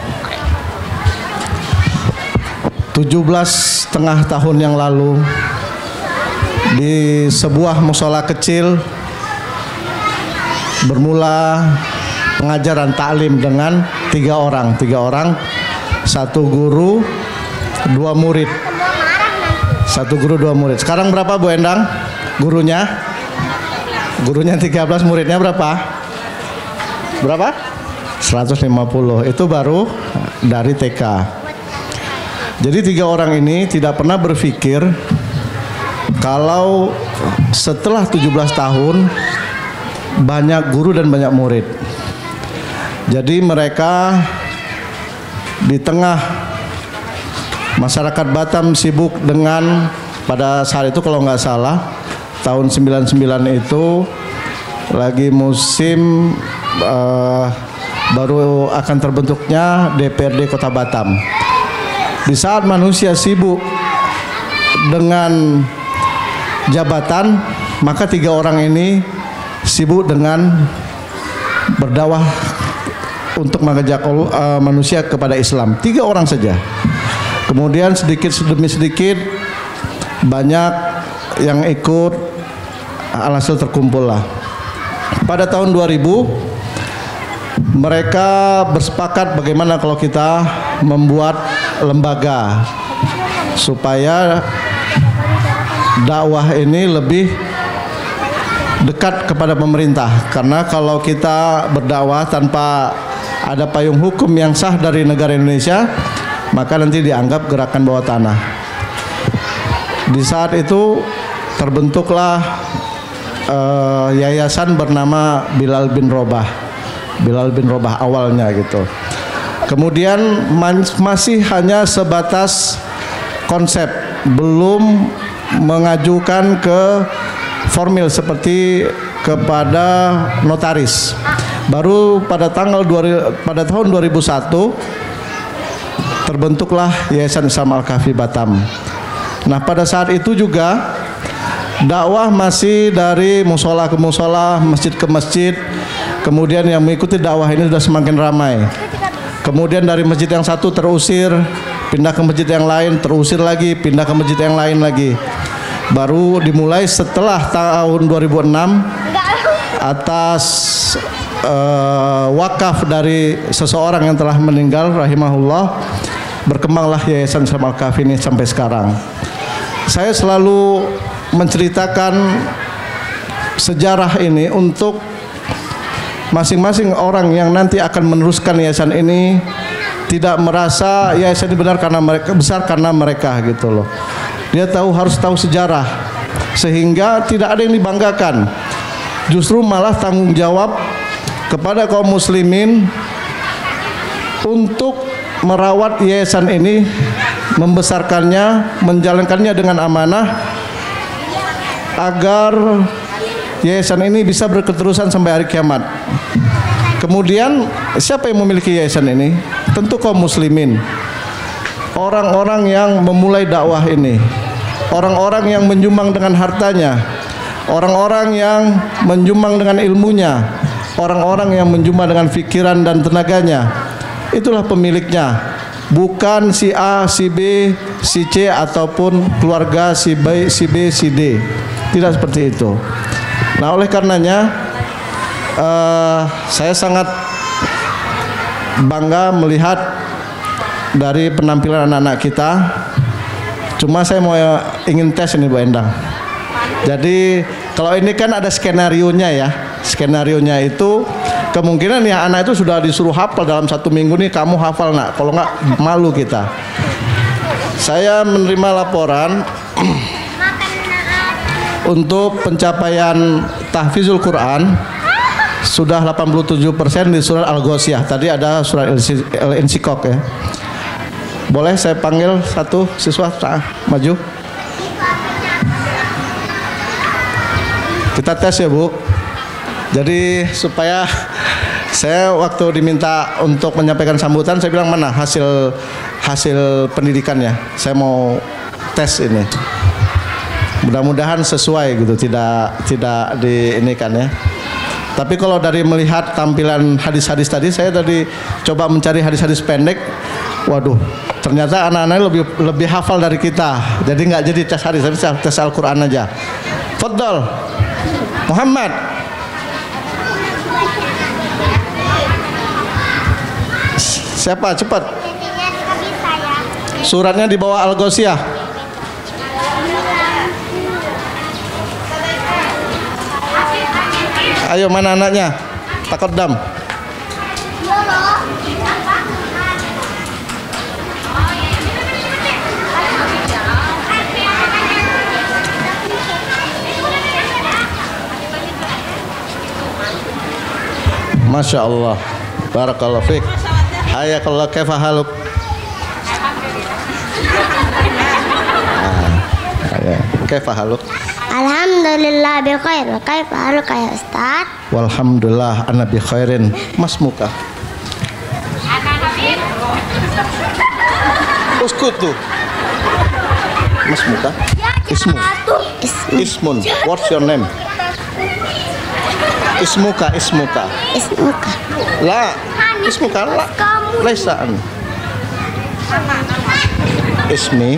17 setengah tahun yang lalu di sebuah musola kecil bermula pengajaran taklim dengan tiga orang, tiga orang satu guru dua murid. Satu guru dua murid. Sekarang berapa Bu Endang? Gurunya? Gurunya 13 muridnya berapa? Berapa? 150 itu baru dari TK jadi tiga orang ini tidak pernah berpikir kalau setelah 17 tahun banyak guru dan banyak murid. Jadi mereka di tengah masyarakat Batam sibuk dengan pada saat itu kalau nggak salah tahun 99 itu lagi musim uh, baru akan terbentuknya DPRD Kota Batam. Di saat manusia sibuk dengan jabatan, maka tiga orang ini sibuk dengan berdakwah untuk mengajak uh, manusia kepada Islam. Tiga orang saja. Kemudian sedikit demi sedikit banyak yang ikut alhasil terkumpul lah. Pada tahun 2000 mereka bersepakat bagaimana kalau kita membuat lembaga supaya dakwah ini lebih dekat kepada pemerintah karena kalau kita berdakwah tanpa ada payung hukum yang sah dari negara Indonesia, maka nanti dianggap gerakan bawah tanah. Di saat itu terbentuklah uh, yayasan bernama Bilal bin Robah. Bilal bin Robah awalnya gitu. Kemudian masih hanya sebatas konsep, belum mengajukan ke formil seperti kepada notaris. Baru pada tanggal pada tahun 2001 terbentuklah Yayasan Islam Al-Kahfi Batam. Nah, pada saat itu juga dakwah masih dari musola ke musola, masjid ke masjid Kemudian yang mengikuti dakwah ini sudah semakin ramai. Kemudian dari masjid yang satu terusir, pindah ke masjid yang lain, terusir lagi, pindah ke masjid yang lain lagi. Baru dimulai setelah tahun 2006 atas uh, wakaf dari seseorang yang telah meninggal rahimahullah berkembanglah Yayasan Islam Al-Kahfi ini sampai sekarang. Saya selalu menceritakan sejarah ini untuk masing-masing orang yang nanti akan meneruskan yayasan ini tidak merasa yayasan ini benar karena mereka besar karena mereka gitu loh. Dia tahu harus tahu sejarah sehingga tidak ada yang dibanggakan. Justru malah tanggung jawab kepada kaum muslimin untuk merawat yayasan ini, membesarkannya, menjalankannya dengan amanah agar yayasan ini bisa berketerusan sampai hari kiamat. Kemudian siapa yang memiliki yayasan ini? Tentu kaum muslimin. Orang-orang yang memulai dakwah ini. Orang-orang yang menyumbang dengan hartanya. Orang-orang yang menyumbang dengan ilmunya. Orang-orang yang menyumbang dengan pikiran dan tenaganya. Itulah pemiliknya. Bukan si A, si B, si C ataupun keluarga si B, si B, si D. Tidak seperti itu. Nah, oleh karenanya uh, saya sangat bangga melihat dari penampilan anak-anak kita. Cuma saya mau ingin tes ini Bu Endang. Jadi kalau ini kan ada skenario nya ya. Skenario nya itu kemungkinan ya anak itu sudah disuruh hafal dalam satu minggu nih kamu hafal nak. Kalau nggak malu kita. Saya menerima laporan untuk pencapaian tahfizul Quran sudah 87% di surat Al-Ghasyiyah. Tadi ada surat Al-Insikok ya. Boleh saya panggil satu siswa maju? Kita tes ya, Bu. Jadi supaya saya waktu diminta untuk menyampaikan sambutan saya bilang mana hasil hasil pendidikannya. Saya mau tes ini. Mudah-mudahan sesuai gitu tidak tidak di ini kan ya. Tapi kalau dari melihat tampilan hadis-hadis tadi saya tadi coba mencari hadis-hadis pendek. Waduh ternyata anak-anak lebih lebih hafal dari kita. Jadi nggak jadi tes hadis tapi tes Al-Quran aja. Fadol Muhammad siapa? Cepat. Suratnya di bawah Al-Ghasyiyah Ayo mana anaknya? Takut dam. Masya Allah. Barakallah fiqh Hayakallah kaifa haluk ah, Kaifa haluk Alhamdulillah bi khair. Kaifa haluka ya Ustaz? Walhamdulillah ana bi khairin. Mas muka. Uskutu. Mas muka. Ismu. Ismun. What's your name? Ismuka, ismuka. Ismuka. La. Ismuka la. Laisa Ismi.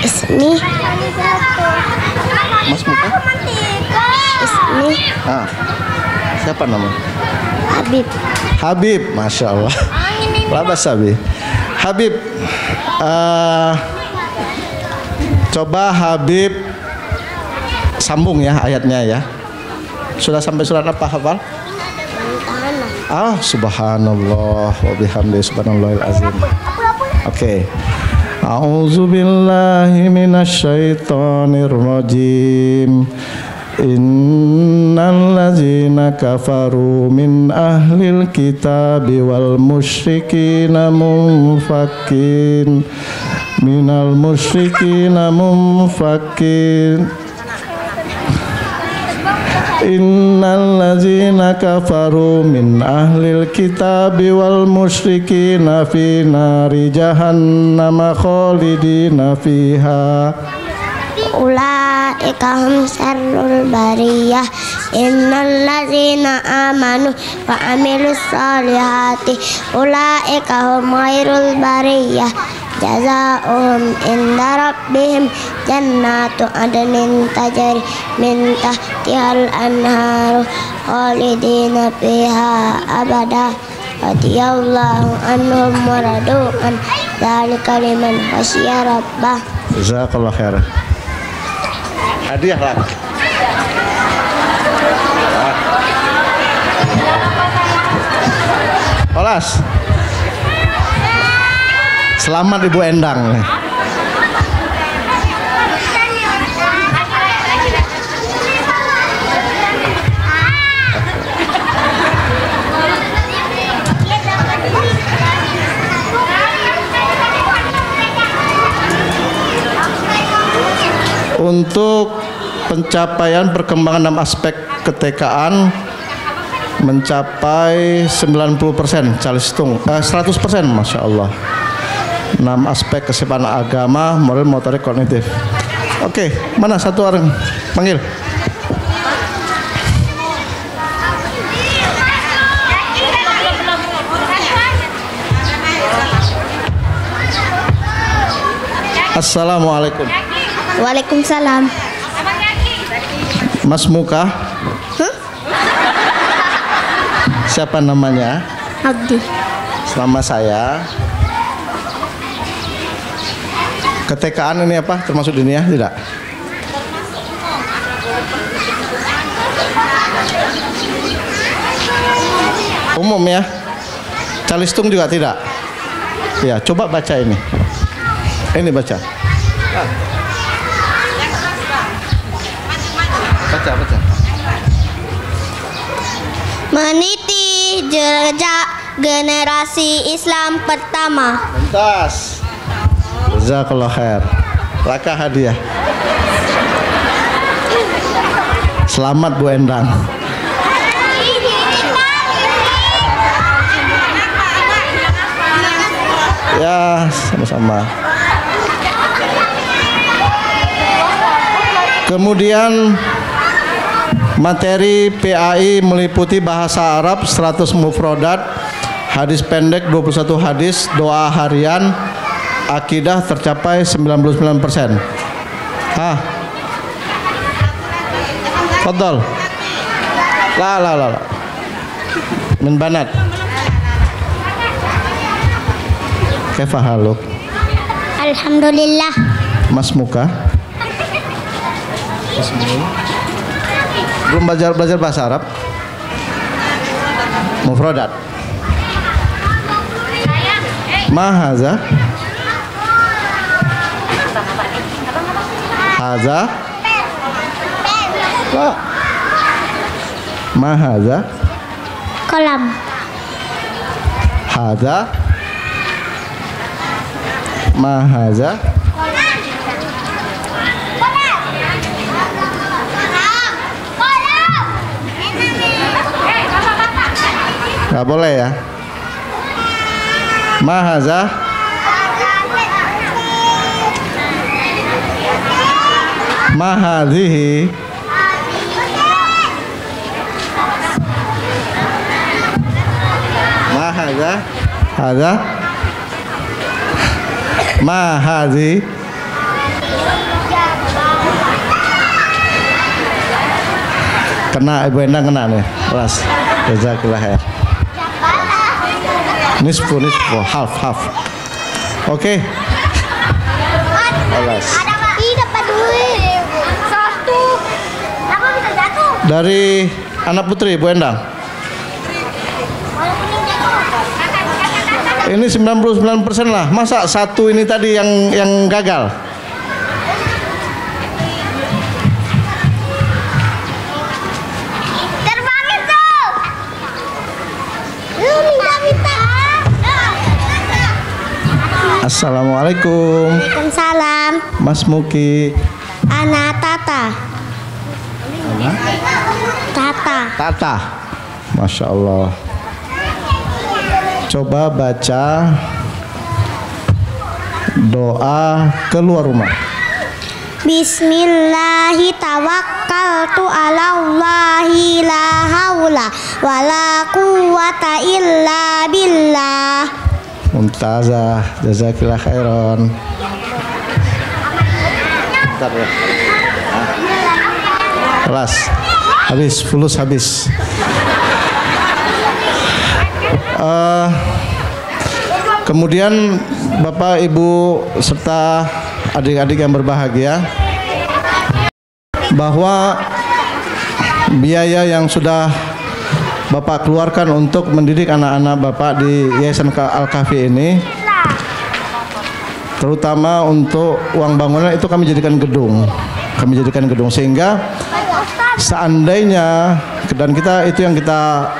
Ismi. Mas Muka? Ismi. Ah. Siapa nama? Habib. Habib, masya Allah. Labas Habib. Habib, uh, coba Habib sambung ya ayatnya ya. Sudah sampai surat apa hafal? Ah, subhanallah wa bihamdi subhanallahil azim. Oke. Okay. A'udzu billahi minasyaitonir rajim. Innallazina kafaru min ahlil kitabi wal musyrikina munfakin minal musyrikina munfakin Innal ladzina kafaru min ahlil kitab wal musyrikina fi nari jahannam khalidina fiha. Ulah Ulaika hum syarrul bariyah. Innalladzina amanu wa amilus salihati. Ulaika hum khairul bariyah. Jannatu adnin tajri min tahtihal anharu khalidina fiha abada. Radiyallahu anhum wa radu an dzalika liman khasyiya rabbah. Hadiah lah. Olas. Selamat Ibu Endang. Untuk pencapaian perkembangan dalam aspek ketekaan mencapai 90% calistung eh, 100% Masya Allah. 6 aspek keseimbangan agama moral motorik kognitif. Oke mana satu orang? Panggil. Assalamualaikum Waalaikumsalam. Mas Muka Siapa namanya? Abdi. Selama saya Ketekaan ini apa? Termasuk dunia? Tidak? Umum ya? Calistung juga tidak? Ya, coba baca ini Ini baca Baca, baca meniti jejak generasi Islam pertama Tuntas. Jazakallah khair. Laka hadiah. Selamat Bu Endang. Ya, sama-sama. Kemudian materi PAI meliputi bahasa Arab 100 mufrodat, hadis pendek 21 hadis, doa harian, akidah tercapai 99%. Hah? Fadal. La la la la. Min banat. Kaifa haluk? Alhamdulillah Mas Muka? Ismul. Belum belajar belajar bahasa Arab? Mufradat. Mahaza? Haza? La. Mahaza? kolam Haza? Mahaza? Gak boleh ya. Mahaza? Mahadhihi? Mahaza? Haza? Mahadhi? Kena Ibu Endang kena nih. Kelas. Jazakallah khair. Nisfu nisfu half half. Oke. Duit Satu Apa bisa jatuh? Dari anak putri Bu Endang. Ini 99% lah. Masa satu ini tadi yang yang gagal? Assalamualaikum. Waalaikumsalam Mas Muki. Ana Tata Tata Tata. Masya Allah. Coba baca doa keluar rumah. Bismillahi tawakkaltu ala Allahi la haula wala quwata illa billah. Mumtazah, jazakillah khairan. Bentar ya. Kelas. Habis, fulus habis. Eh, kemudian Bapak, Ibu, serta adik-adik yang berbahagia, bahwa biaya yang sudah Bapak keluarkan untuk mendidik anak-anak Bapak di Yayasan Al-Kahfi ini. Terutama untuk uang bangunan itu kami jadikan gedung. Kami jadikan gedung sehingga seandainya dan kita itu yang kita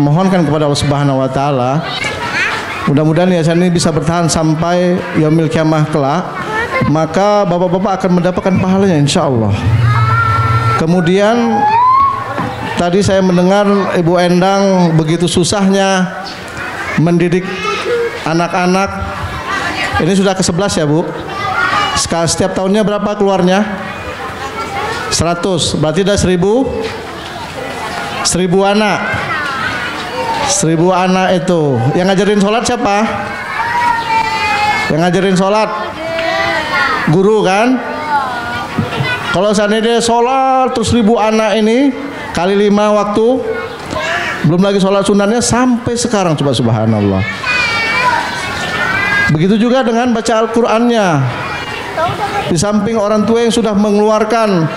mohonkan kepada Allah Subhanahu wa taala mudah-mudahan yayasan ini bisa bertahan sampai yaumil kiamah kelak maka bapak-bapak akan mendapatkan pahalanya insya Allah. Kemudian tadi saya mendengar Ibu Endang begitu susahnya mendidik anak-anak. Ini sudah ke-11 ya Bu? Sekal- setiap tahunnya berapa keluarnya? 100 berarti ada 1000 1000 anak. 1000 anak itu. Yang ngajarin sholat siapa? Yang ngajarin sholat? Guru kan? Kalau seandainya dia sholat terus ribu anak ini kali lima waktu. Belum lagi sholat sunatnya sampai sekarang coba subhanallah. Begitu juga dengan baca Al-Qur'annya. Di samping orang tua yang sudah mengeluarkan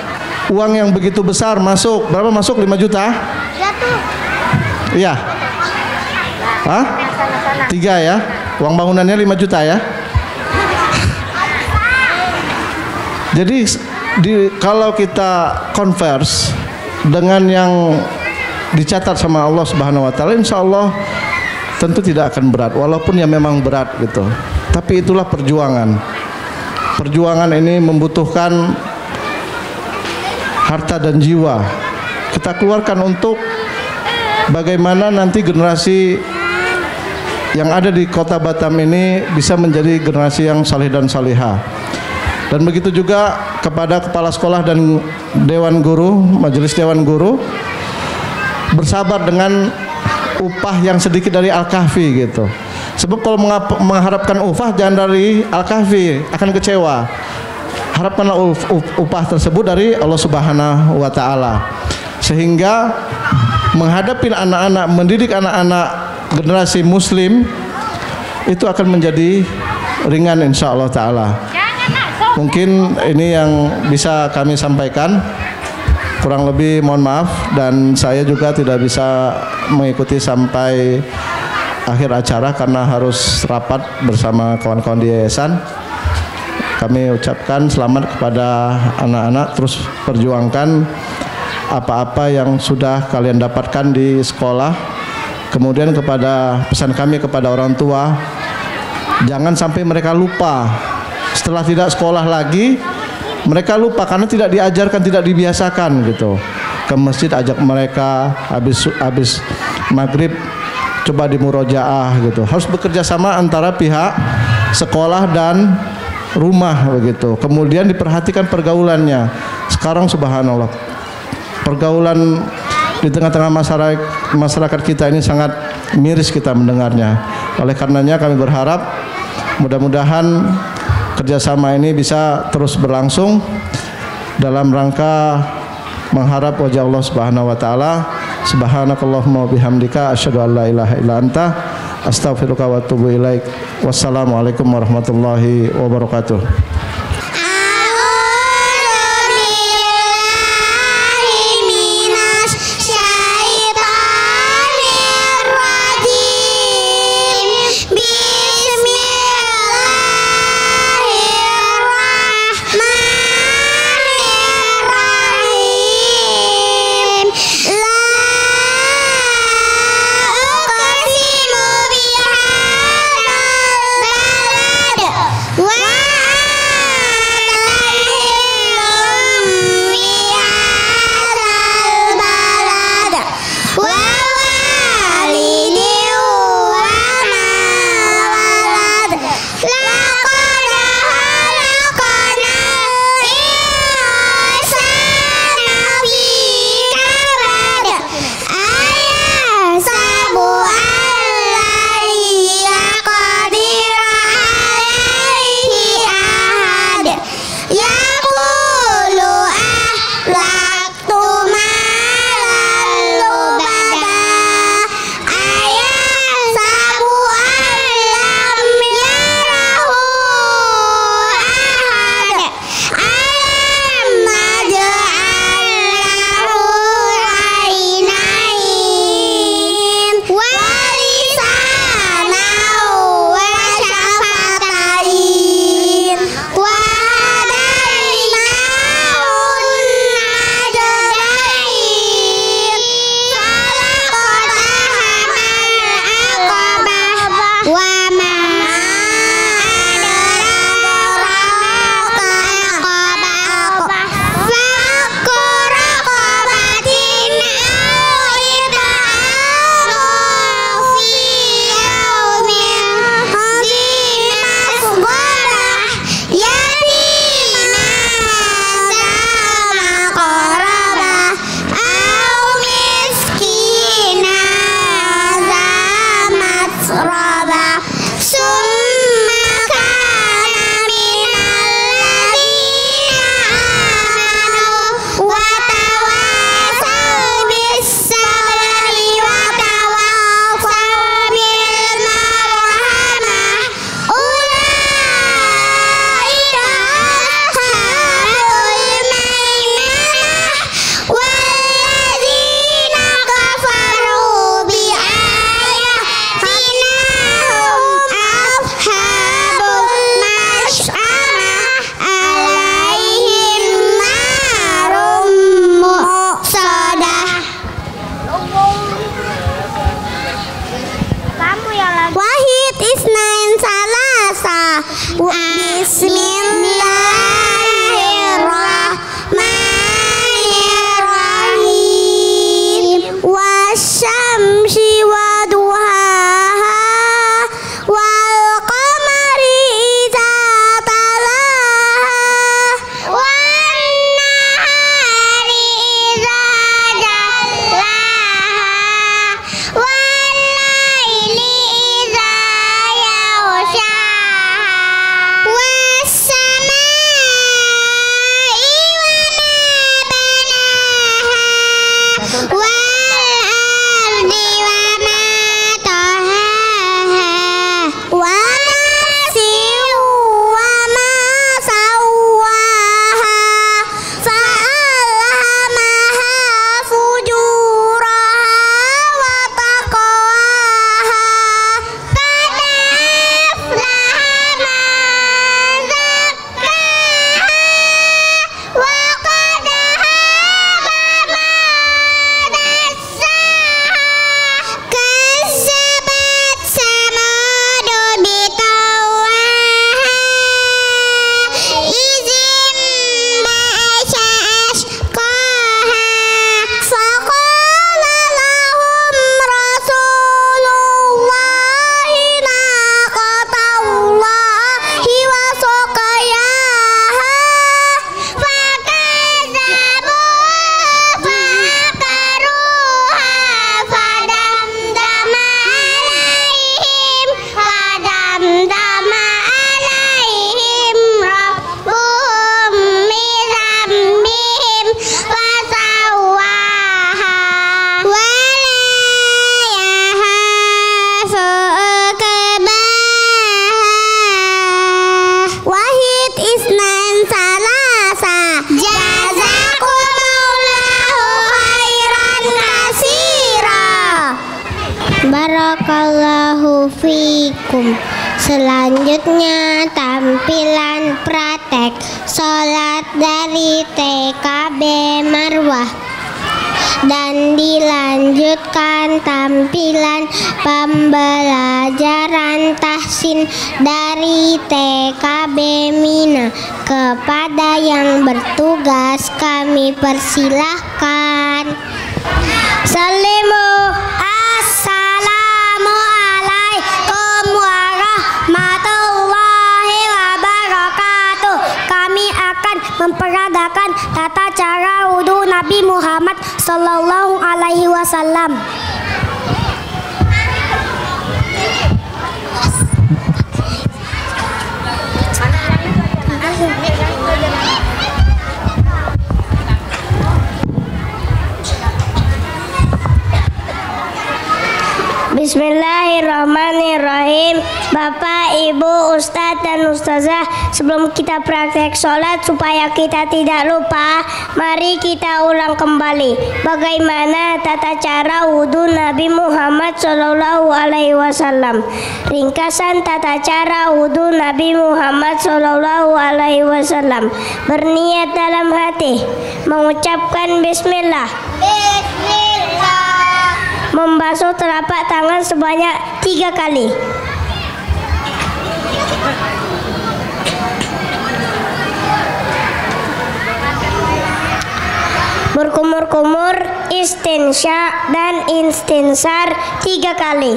uang yang begitu besar masuk. Berapa masuk? 5 juta? Iya. Hah? tiga ya. Uang bangunannya 5 juta ya. Jadi di, kalau kita converse dengan yang dicatat sama Allah Subhanahu wa taala insya Allah tentu tidak akan berat walaupun ya memang berat gitu. Tapi itulah perjuangan. Perjuangan ini membutuhkan harta dan jiwa. Kita keluarkan untuk bagaimana nanti generasi yang ada di kota Batam ini bisa menjadi generasi yang saleh dan salihah dan begitu juga kepada kepala sekolah dan dewan guru majelis dewan guru bersabar dengan upah yang sedikit dari Al-Kahfi gitu. Sebab kalau mengharapkan upah jangan dari Al-Kahfi akan kecewa. Harapkanlah up- up- upah tersebut dari Allah Subhanahu wa taala. Sehingga menghadapi anak-anak, mendidik anak-anak generasi muslim itu akan menjadi ringan insya Allah taala. Mungkin ini yang bisa kami sampaikan kurang lebih mohon maaf dan saya juga tidak bisa mengikuti sampai akhir acara karena harus rapat bersama kawan-kawan di yayasan. Kami ucapkan selamat kepada anak-anak terus perjuangkan apa-apa yang sudah kalian dapatkan di sekolah. Kemudian kepada pesan kami kepada orang tua jangan sampai mereka lupa setelah tidak sekolah lagi mereka lupa karena tidak diajarkan tidak dibiasakan gitu. Ke masjid ajak mereka habis habis maghrib coba di murojaah gitu. Harus bekerja sama antara pihak sekolah dan rumah begitu. Kemudian diperhatikan pergaulannya. Sekarang subhanallah pergaulan di tengah-tengah masyarakat masyarakat kita ini sangat miris kita mendengarnya. Oleh karenanya kami berharap mudah-mudahan kerjasama ini bisa terus berlangsung dalam rangka mengharap wajah Allah Subhanahu wa taala. Subhanakallahumma bihamdika asyhadu an la ilaha illa anta astaghfiruka wa atubu ilaik. Wassalamualaikum warahmatullahi wabarakatuh. Sholat supaya kita tidak lupa Mari kita ulang kembali. Bagaimana tata cara wudhu Nabi Muhammad Sallallahu Alaihi Wasallam? Ringkasan tata cara wudhu Nabi Muhammad Sallallahu Alaihi Wasallam. Berniat dalam hati Mengucapkan Bismillah. Bismillah. Membasuh telapak tangan sebanyak tiga kali Berkumur-kumur, istinsya dan istinsar tiga kali.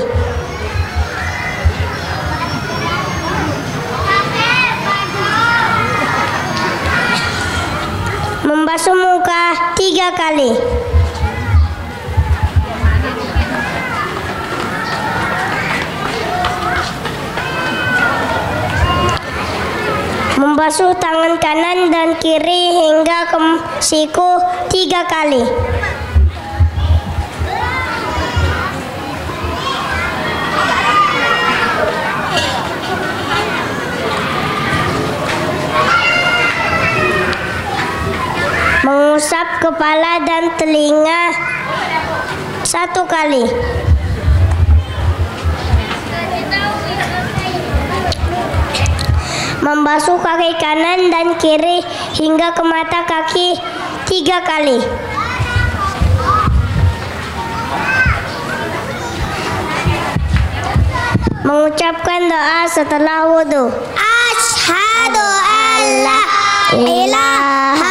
Membasuh muka tiga kali Membasuh tangan kanan dan kiri hingga ke siku tiga kali. Mengusap kepala dan telinga satu kali. Membasuh kaki kanan dan kiri hingga ke mata kaki tiga kali. Mengucapkan doa setelah wudhu. Ash la ilaha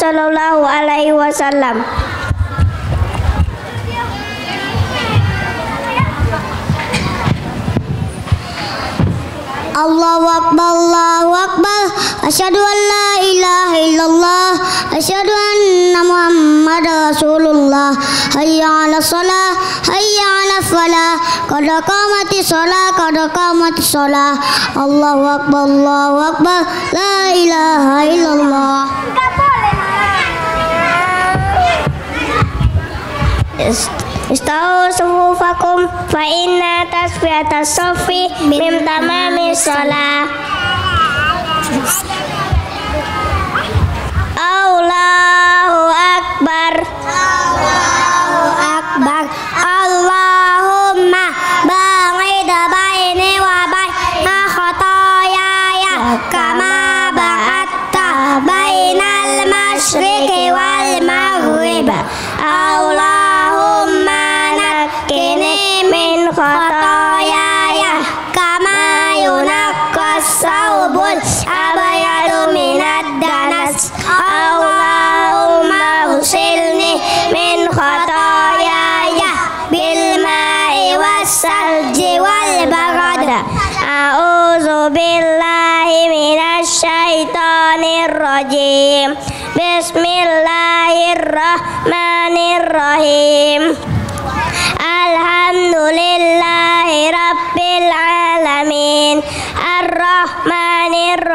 Muhammad Shallallahu Alaihi Wasallam. Allahu Akbar, Allahu Akbar. Asyhadu an la ilaha illallah. Asyhadu anna Muhammad Rasulullah. Hayya ala salah Hayya ala falah. Qad qamati salah Qad qamati salah. Allahu Akbar, Allahu Akbar. La ilaha illallah Istau sufufakum fa inna tasfiyata sofi mim tamami sholah Allahu Akbar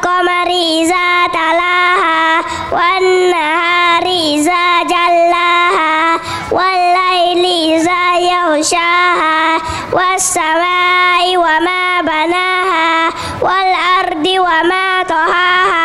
qamari iza talaha Wan nahari iza jallaha Wal laili iza yaghshaha Was samai wa ma banaha Wal ardi wa ma tahaha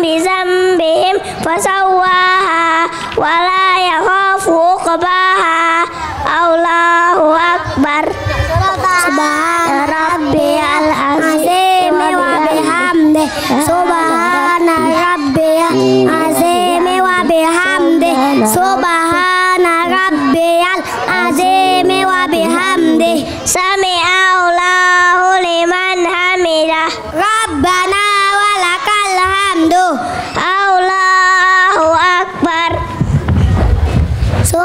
Bizambihim Fasawaha Wala yakhafu uqbaha Allahu Akbar Subhana rabbiyal azim wa bihamdi Subhana rabbiyal azim wa bihamdi Subhana rabbiyal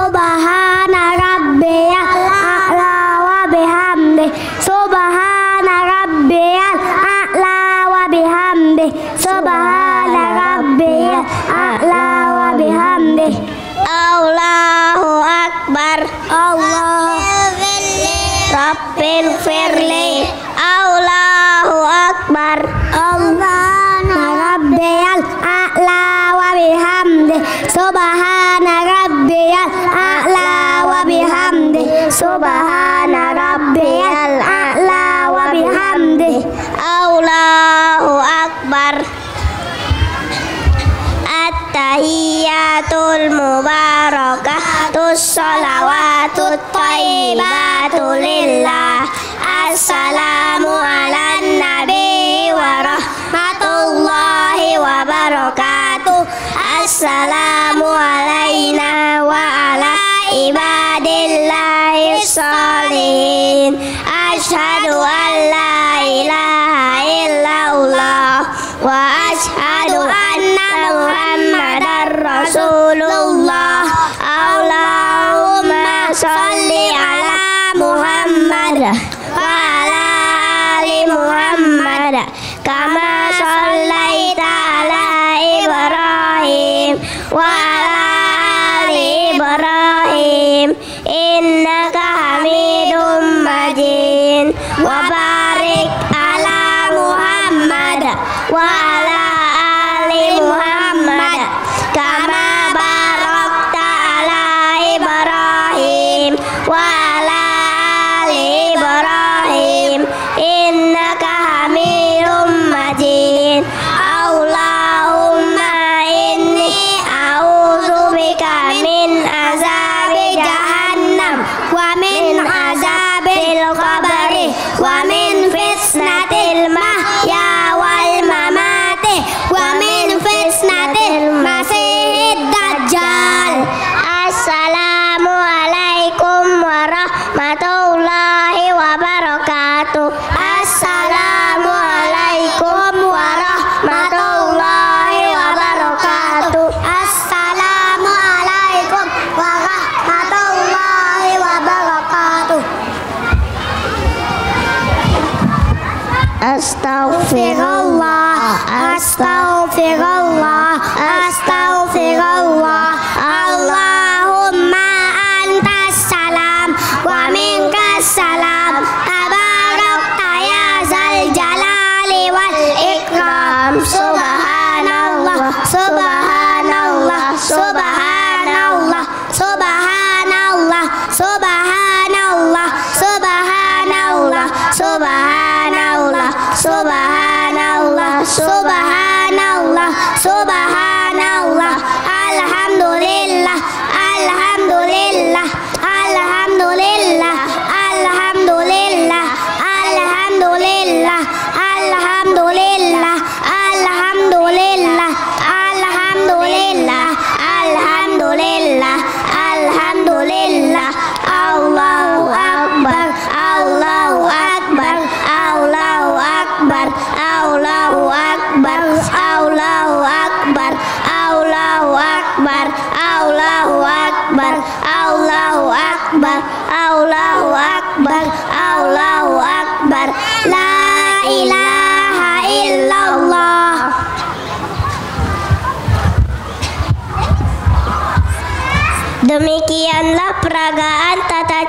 Subhana rabbiyal a'la wa bihamdi. Subhana rabbiyal a'la wa bihamdi. Subhana rabbiyal a'la wa bihamdi. Allahu Akbar. Allah Rabbil firli. Allahu Akbar. Allahna rabbiyal a'la wa bihamdi. Subhana subhana rabbiyal a'la wa bihamdi. Allahu akbar. At-tahiyyatul mubarakah Tussalawatut taibatu lillah. Assalamu ala nabi wa rahmatullahi wa barakatuh. Assalamu ala الصالحين أشهد أن لا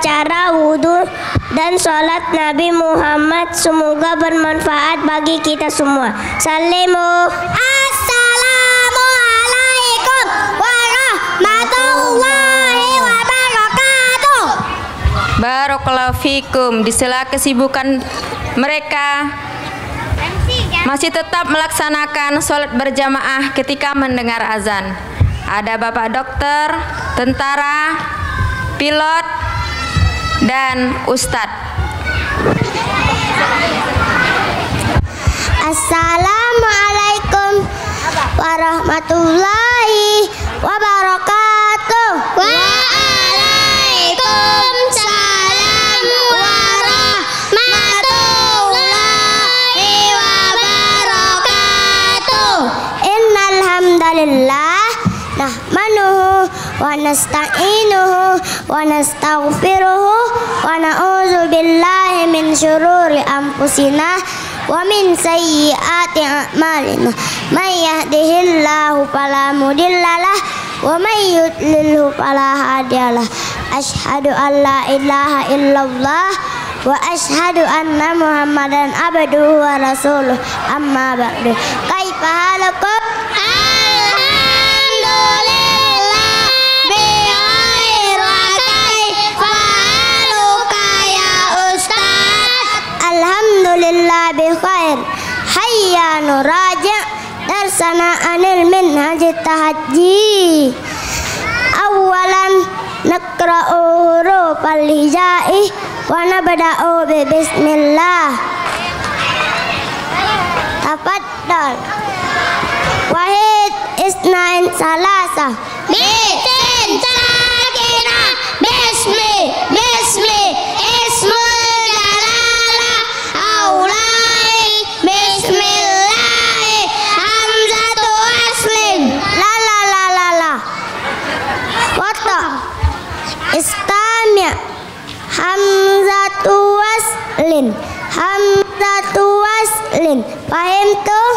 cara wudhu dan sholat Nabi Muhammad semoga bermanfaat bagi kita semua. Salimu. Assalamualaikum warahmatullahi wabarakatuh. Barakallahu fikum di sela kesibukan mereka masih tetap melaksanakan sholat berjamaah ketika mendengar azan. Ada bapak dokter, tentara, pilot, dan ustadz. Assalamualaikum warahmatullahi wabarakatuh. ونستعينه ونستغفره ونعوذ بالله من شرور أنفسنا ومن سيئات أعمالنا. من يهده الله فلا مضل له ومن يضلله فلا هادي له. أشهد أن لا إله إلا الله وأشهد أن محمدا عبده ورسوله. أما بعد كيف حالكم؟ bi khair hayya nuraja darsana anil min awalan nakra'u huruf al-hijai wa nabada'u bismillah. Tafad dan wahid isna'in salasa. Binti lin. Hamzatu waslin paham tuh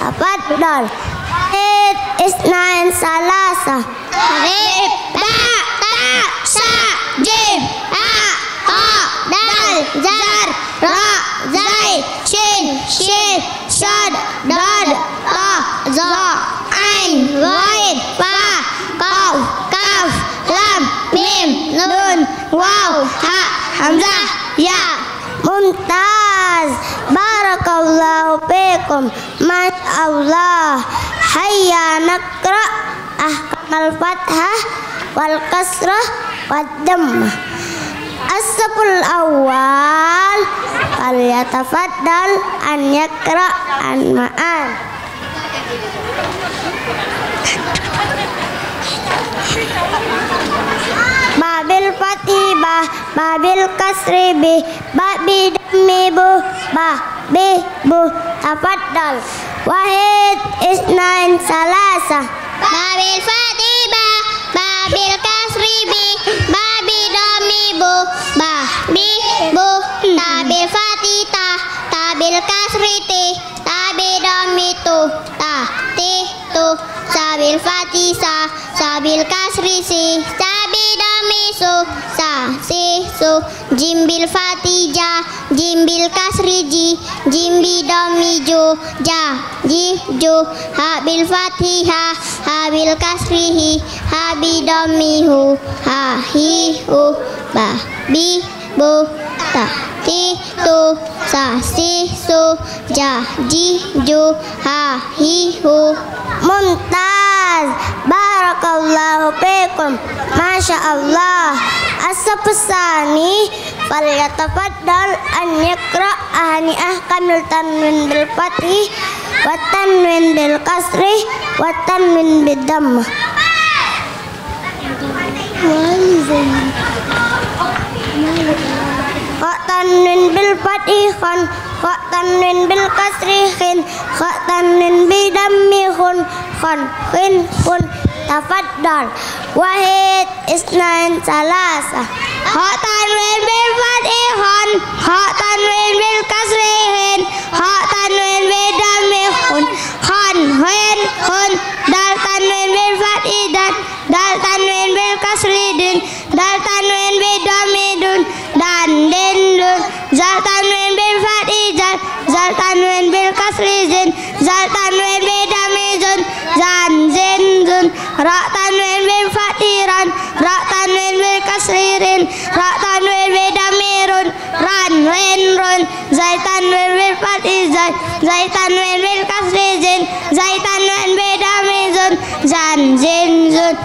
تفضل اثنين ثلاثة Alif, ba, ta, sa, jim, ha, ha, dal, jar, ra, zai, shin, shin, shad, dad, ta, za, ain, wain, fa, kaf, kaf, lam, mim, nun, waw, ha, hamzah, ya. ممتاز بارك الله فيكم ما شاء الله هيا نقرأ أحكام الفتحة والكسرة والضمة الصف الأول فليتفضل أن يقرأ عن معان Babil fatibah, babil kasri bi, babi dami bu, bah bi bu, tafaddal. Wahid isnain salasa. Babil fatiba, babil kasri bi, babi domi bu, ba, bi, bu, tabil fatita, tabil kasri ti, tabil domi tu, ta, ti, tu, sabil fatisa, sabil kasri si, su, sa, si, su, jimbil fatija, jimbil kasri ji, jimbi domi ju, ja, ji, ju, habil fatiha, habil kasrihi, domi hu, ha, hi, hu, ba, bi, bu, ta, ti, tu, sa, si, su, ja, ji, ju, ha, hi, hu, Mumtaz. Barakallahu fikum. Masya Allah. Asapusani falyatafaddal an yakra ahni ahkamil tanwin bil fathi wa tanwin bil kasri wa tanwin bil dhammah. Kha tanwin bil khan Kha tanwin bil kasri khin Kha tanwin bi dammi khun Khan khin kun Tafaddal Wahid isnain salasa ha tanwin bil fathi khan, ha tanwin bil kasri hin, ha tanwin bil dammi khun, khan, hin, khun, dal tanwin bil fathi dan, dal tanwin zal tanwin bil kasri zin zal tanwin bi dami zun zan zin zun ra tanwin bil fatiran ra tanwin bil kasri rin ra tanwin bi dami run. Ran rin run. Zal tanwin bil fati zal zal tanwin bil kasri zin zal tanwin bi dami zun zan zin zun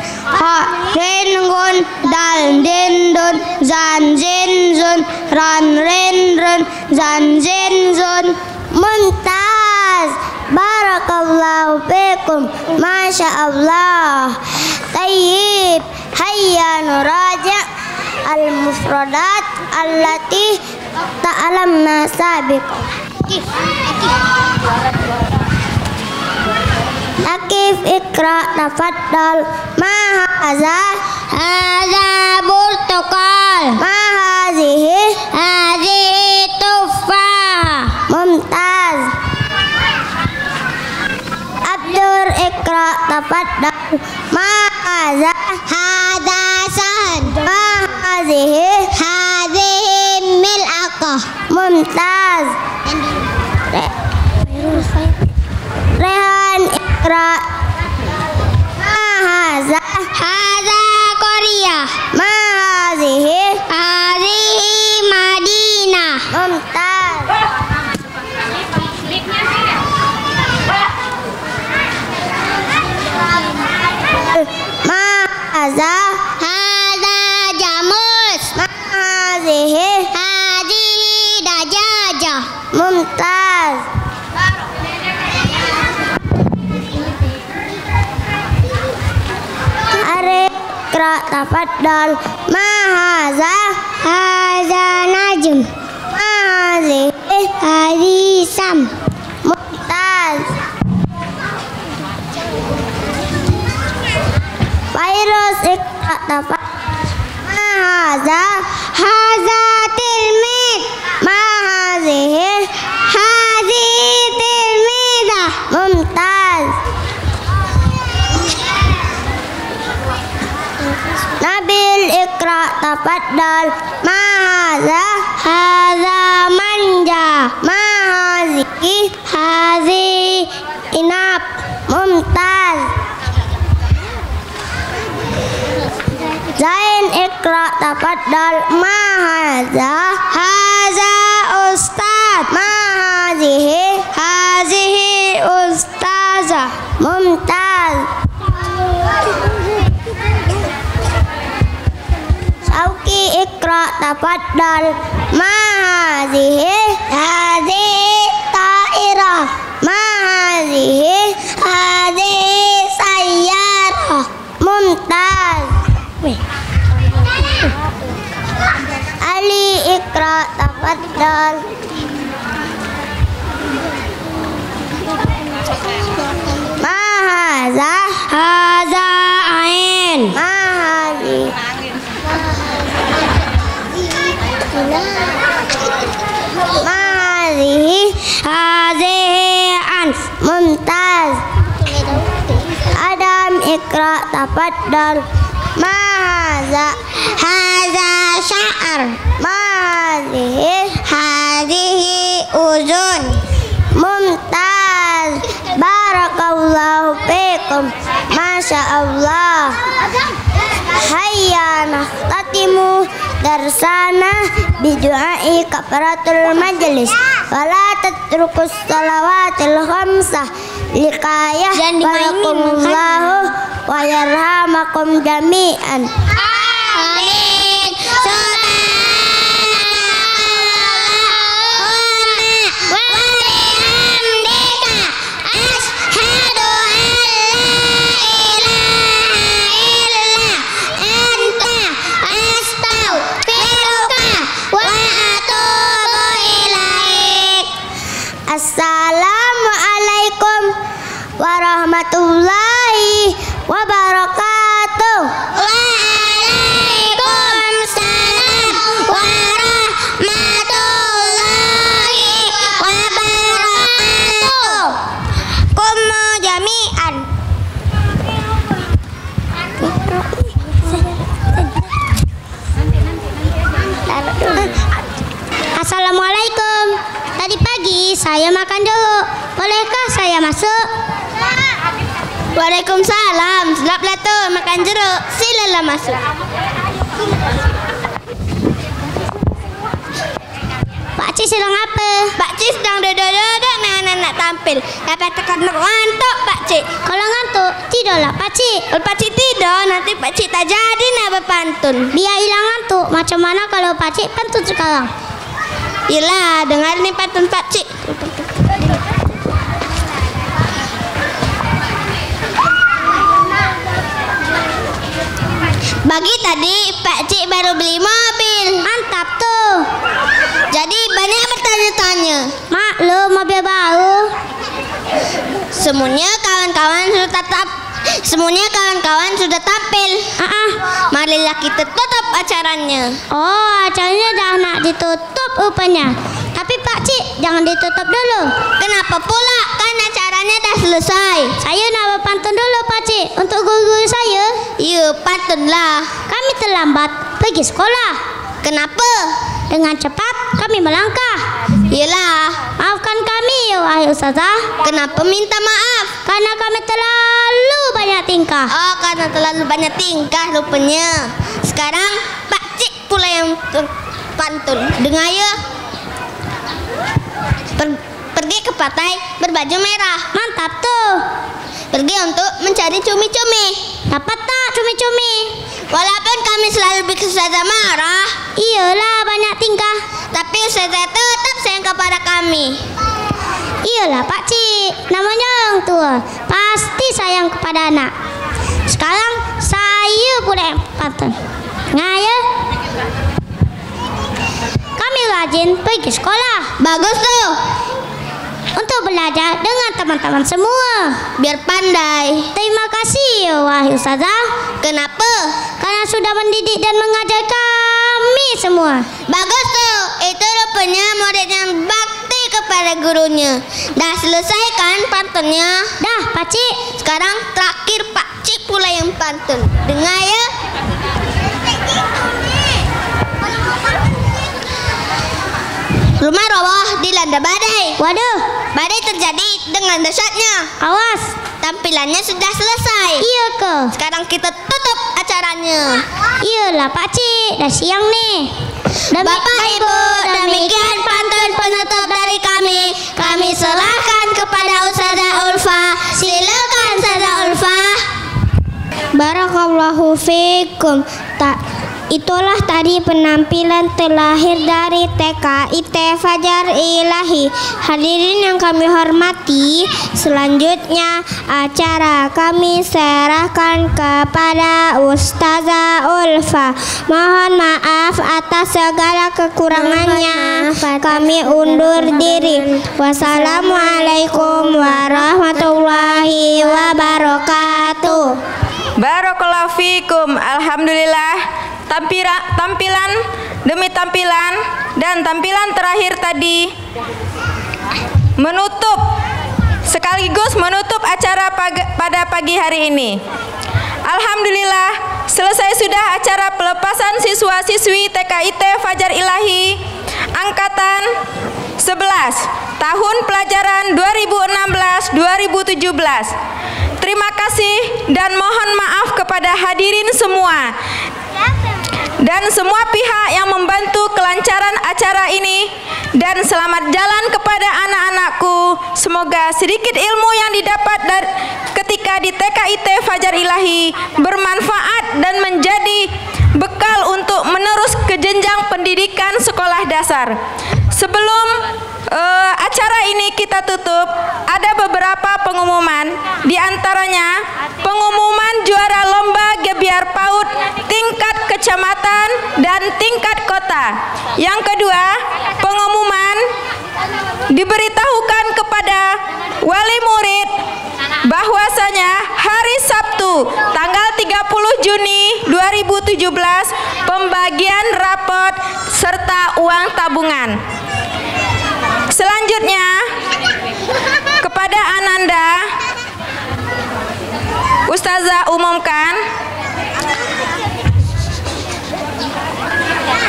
họ ren gun dal din dun zan zin zun ran ren run. Zan zin zun mumtaz barakallahu fikum masya Allah tayyib hayya nuraja' al-mufradat allati ta'lamna sabiq Akif ikra tafaddal ma haza Hadza burtukal. ma hazihi Hadhihi tufah. Abdur ikra tafaddal ma haza Hadza san. ma hazihi Hadhihi mil'aqah. mumtaz Rehan ikra ma haza Hadza qaryah. ma hazihi Hadhihi madinah. mumtaz ma haza Hadza jamus. hazihi Hadhihi dajajah. mumtaz Are ikra tafaddal ma haza ikra tafaddal ma haza tilmid. ma hazihi Hadhihi tilmidah. mumtaz Nabil ikra tafaddal ma haza manja. ma hazihi Hadhihi inap mumtaz Zain ikra tafaddal ma haza ustad ma hazihi hazihi ustaza. Mumtaz. Sauki ikra tafaddal ma hazihi hazihi ta'irah ma hazihi sayyarah. Mumtaz Ali ikra tafaddal Ma haza? Haza ain. Ma hazi. Ma hazihi hazihi anf mumtaz. Adam ikra tafaddal Ma haza Hadza sya'ar. Ma hazihi Hadhihi uzun. Mumtaz Barakallahu fikum Masya Allah Hayya nahtatimu darsana bidu'ai kafaratul majlis Wala tatrukus salawatil khamsah Likayah Barakumullahu Wa yarhamakum jami'an Amin. Assalamualaikum saya makan dulu. Bolehkah saya masuk? Waalaikumsalam Sedaplah tu makan jeruk Silalah masuk Pak Cik sedang apa? Pak Cik sedang duduk-duduk dengan anak tampil. Dapat tekan ngantuk Pak Cik. Kalau ngantuk, tidurlah Pak Cik. Pak Cik tidur, nanti Pak Cik tak jadi nak berpantun. Biar hilang ngantuk. Macam mana kalau Pak Cik pantun sekarang? Yelah, dengar ni pantun Pak Cik. Bagi tadi Pak Cik baru beli mobil. Mantap tuh. Jadi banyak bertanya-tanya. Maklum mobil baru. Semuanya kawan-kawan sudah tetap Semuanya kawan-kawan sudah tampil. Ah, ah. Marilah kita tutup acaranya. Oh, acaranya dah nak ditutup rupanya. Tapi Pak Cik, jangan ditutup dulu. Kenapa pula? Kan acaranya dah selesai. Saya nak berpantun dulu Pak Cik untuk guru-guru saya. Ya, pantunlah. Kami terlambat pergi sekolah. Kenapa? Dengan cepat kami melangkah. Yelah, Maafkan kami ya wahai ustazah. kenapa minta maaf? Karena kami terlalu banyak tingkah. Oh, karena terlalu banyak tingkah rupanya. Sekarang Pak Cik pula yang tu- pantun. Dengar ya. Per- pergi ke pantai berbaju merah. Mantap tuh. Pergi untuk mencari cumi-cumi. Dapat tak cumi-cumi? Walaupun kami selalu bikin Ustazah marah, Iyalah banyak tingkah. tapi Ustazah tetap sayang kepada kami. Iyalah Pak Cik, namanya orang tua. Pasti sayang kepada anak. Sekarang saya pula yang pantun. Ngaya. Kami rajin pergi sekolah Bagus tuh, untuk belajar dengan teman-teman semua. biar pandai. Terima kasih ya wahai ustazah Kenapa? karena sudah mendidik dan mengajar kami semua. Bagus tuh, itu rupanya murid yang bakti kepada gurunya. Dah selesai kan pantunnya? Dah, Pak Cik. Sekarang terakhir Pak Cik pula yang pantun. Dengar ya. Rumah roboh dilanda badai. Waduh, Badai terjadi dengan dahsyatnya. awas. Tampilannya sudah selesai. Iya ke? Sekarang kita tutup acaranya. Iyalah Pak Cik, dah siang nih. Demi- Bapak Ibu, demikian pantun penutup dari kami. Kami serahkan kepada Ustazah Ulfa. Silakan Ustazah Ulfa. Barakallahu fikum. Tak Itulah tadi penampilan terlahir dari TKIT Fajar Ilahi. Hadirin yang kami hormati, selanjutnya acara kami serahkan kepada Ustazah Ulfa. Mohon maaf atas segala kekurangannya. Kami undur diri. Wassalamualaikum warahmatullahi wabarakatuh. Barakallahu fikum. Alhamdulillah tampira, tampilan demi tampilan dan tampilan terakhir tadi menutup sekaligus menutup acara pag- pada pagi hari ini. Alhamdulillah selesai sudah acara pelepasan siswa-siswi TKIT Fajar Ilahi angkatan 11 tahun pelajaran 2016-2017. Terima kasih dan mohon maaf kepada hadirin semua dan semua pihak yang membantu kelancaran acara ini dan selamat jalan kepada anak-anakku. Semoga sedikit ilmu yang didapat dari ketika di TKIT Fajar Ilahi bermanfaat dan menjadi bekal untuk menerus ke jenjang pendidikan sekolah dasar. Sebelum eh, acara ini kita tutup, ada beberapa pengumuman, di antaranya pengumuman juara lomba gebiar PAUD tingkat kecamatan dan tingkat kota. Yang kedua, pengumuman diberitahukan kepada wali murid bahwasanya hari Sabtu tanggal 30 Juni 2017 pembagian rapot serta uang tabungan. Selanjutnya kepada Ananda Ustazah umumkan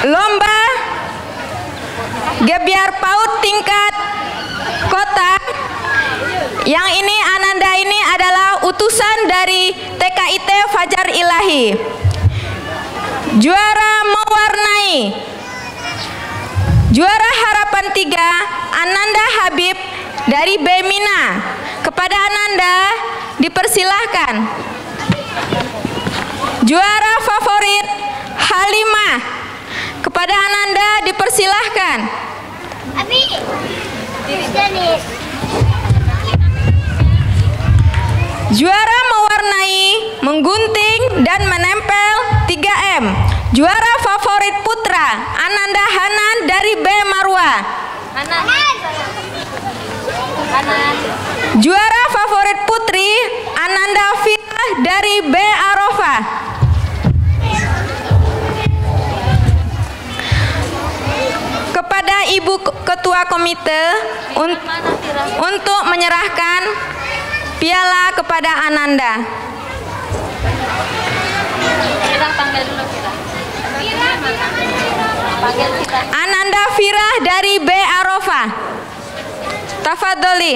lomba gebiar PAUD tingkat kota. Yang ini Ananda ini adalah utusan dari TKIT Fajar Ilahi. Juara mewarnai Juara harapan 3 Ananda Habib dari Bemina. Kepada Ananda dipersilahkan. Juara favorit Halimah. Kepada Ananda dipersilahkan. Abi. Juara mewarnai, menggunting, dan menempel 3M. Juara favorit putra Ananda Hanan dari B Marwa. Juara favorit putri Ananda Firah dari B Arofah. Kepada Ibu Ketua Komite un- untuk menyerahkan piala kepada Ananda. Ananda Firah dari B Arofah. Tafadoli.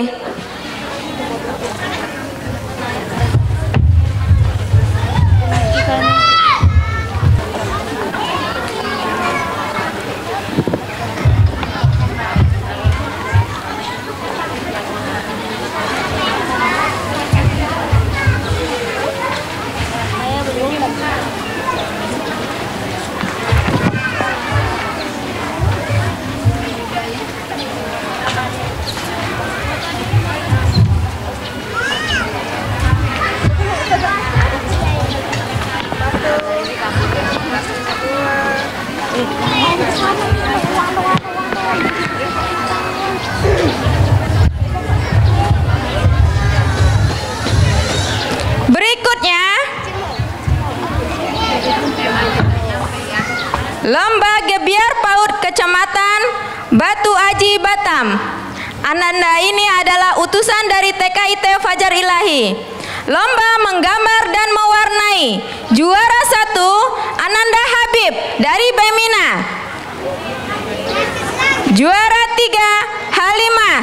Lomba Gebiar Paut Kecamatan Batu Aji Batam. Ananda ini adalah utusan dari TKIT Fajar Ilahi. Lomba menggambar dan mewarnai. Juara satu Ananda Habib dari Bemina. Juara tiga Halimah.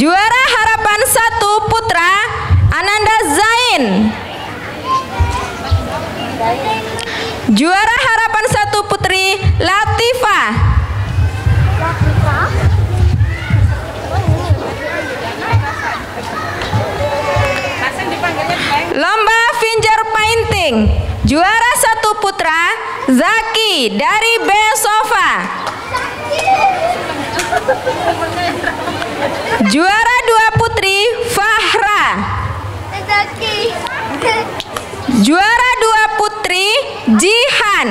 Juara harapan satu putra Ananda Zain. Juara harapan satu putri Latifah. Lomba finger painting. Juara satu putra Zaki dari B Sofa. Juara dua putri Fahra. Juara dua putri Jihan.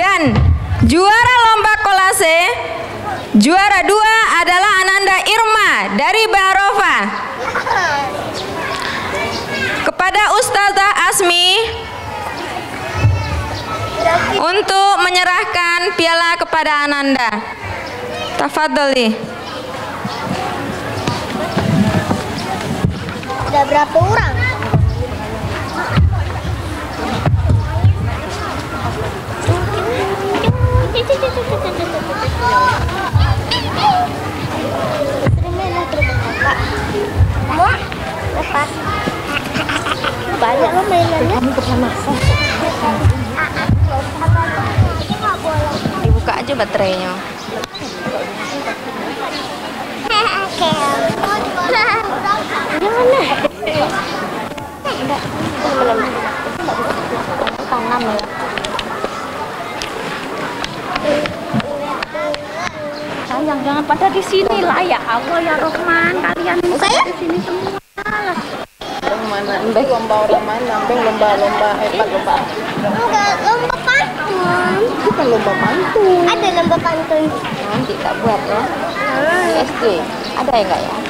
Dan juara lomba kolase juara dua adalah Ananda Irma dari Barova. Kepada Ustazah Asmi untuk menyerahkan piala kepada Ananda. Tafadholi. Ada berapa orang? Banyak lo mainannya. Kamu kepanasan. Dibuka aja baterainya. Tanam ya. Sayang jangan pada di sini lah ya Allah ya Rahman kalian Saya? di sini semua lah. Orang mana? Lomba orang mana? Embeh lomba-lomba hebat lomba. Enggak, lomba pantun. Bukan lomba pantun. Ada lomba pantun. Nanti tak buat ya. SD ada ya enggak ya?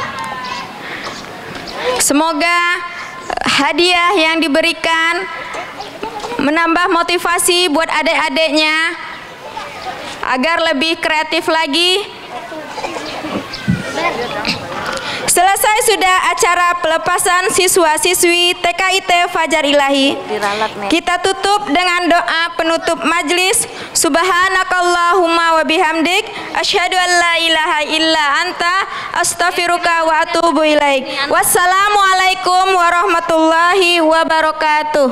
Semoga hadiah yang diberikan menambah motivasi buat adik-adiknya agar lebih kreatif lagi. Selesai sudah acara pelepasan siswa-siswi TKIT Fajar Ilahi. Kita tutup dengan doa penutup majlis. Subhanakallahumma wa bihamdik asyhadu an la ilaha illa anta astaghfiruka wa atubu ilaik. Wassalamualaikum warahmatullahi wabarakatuh.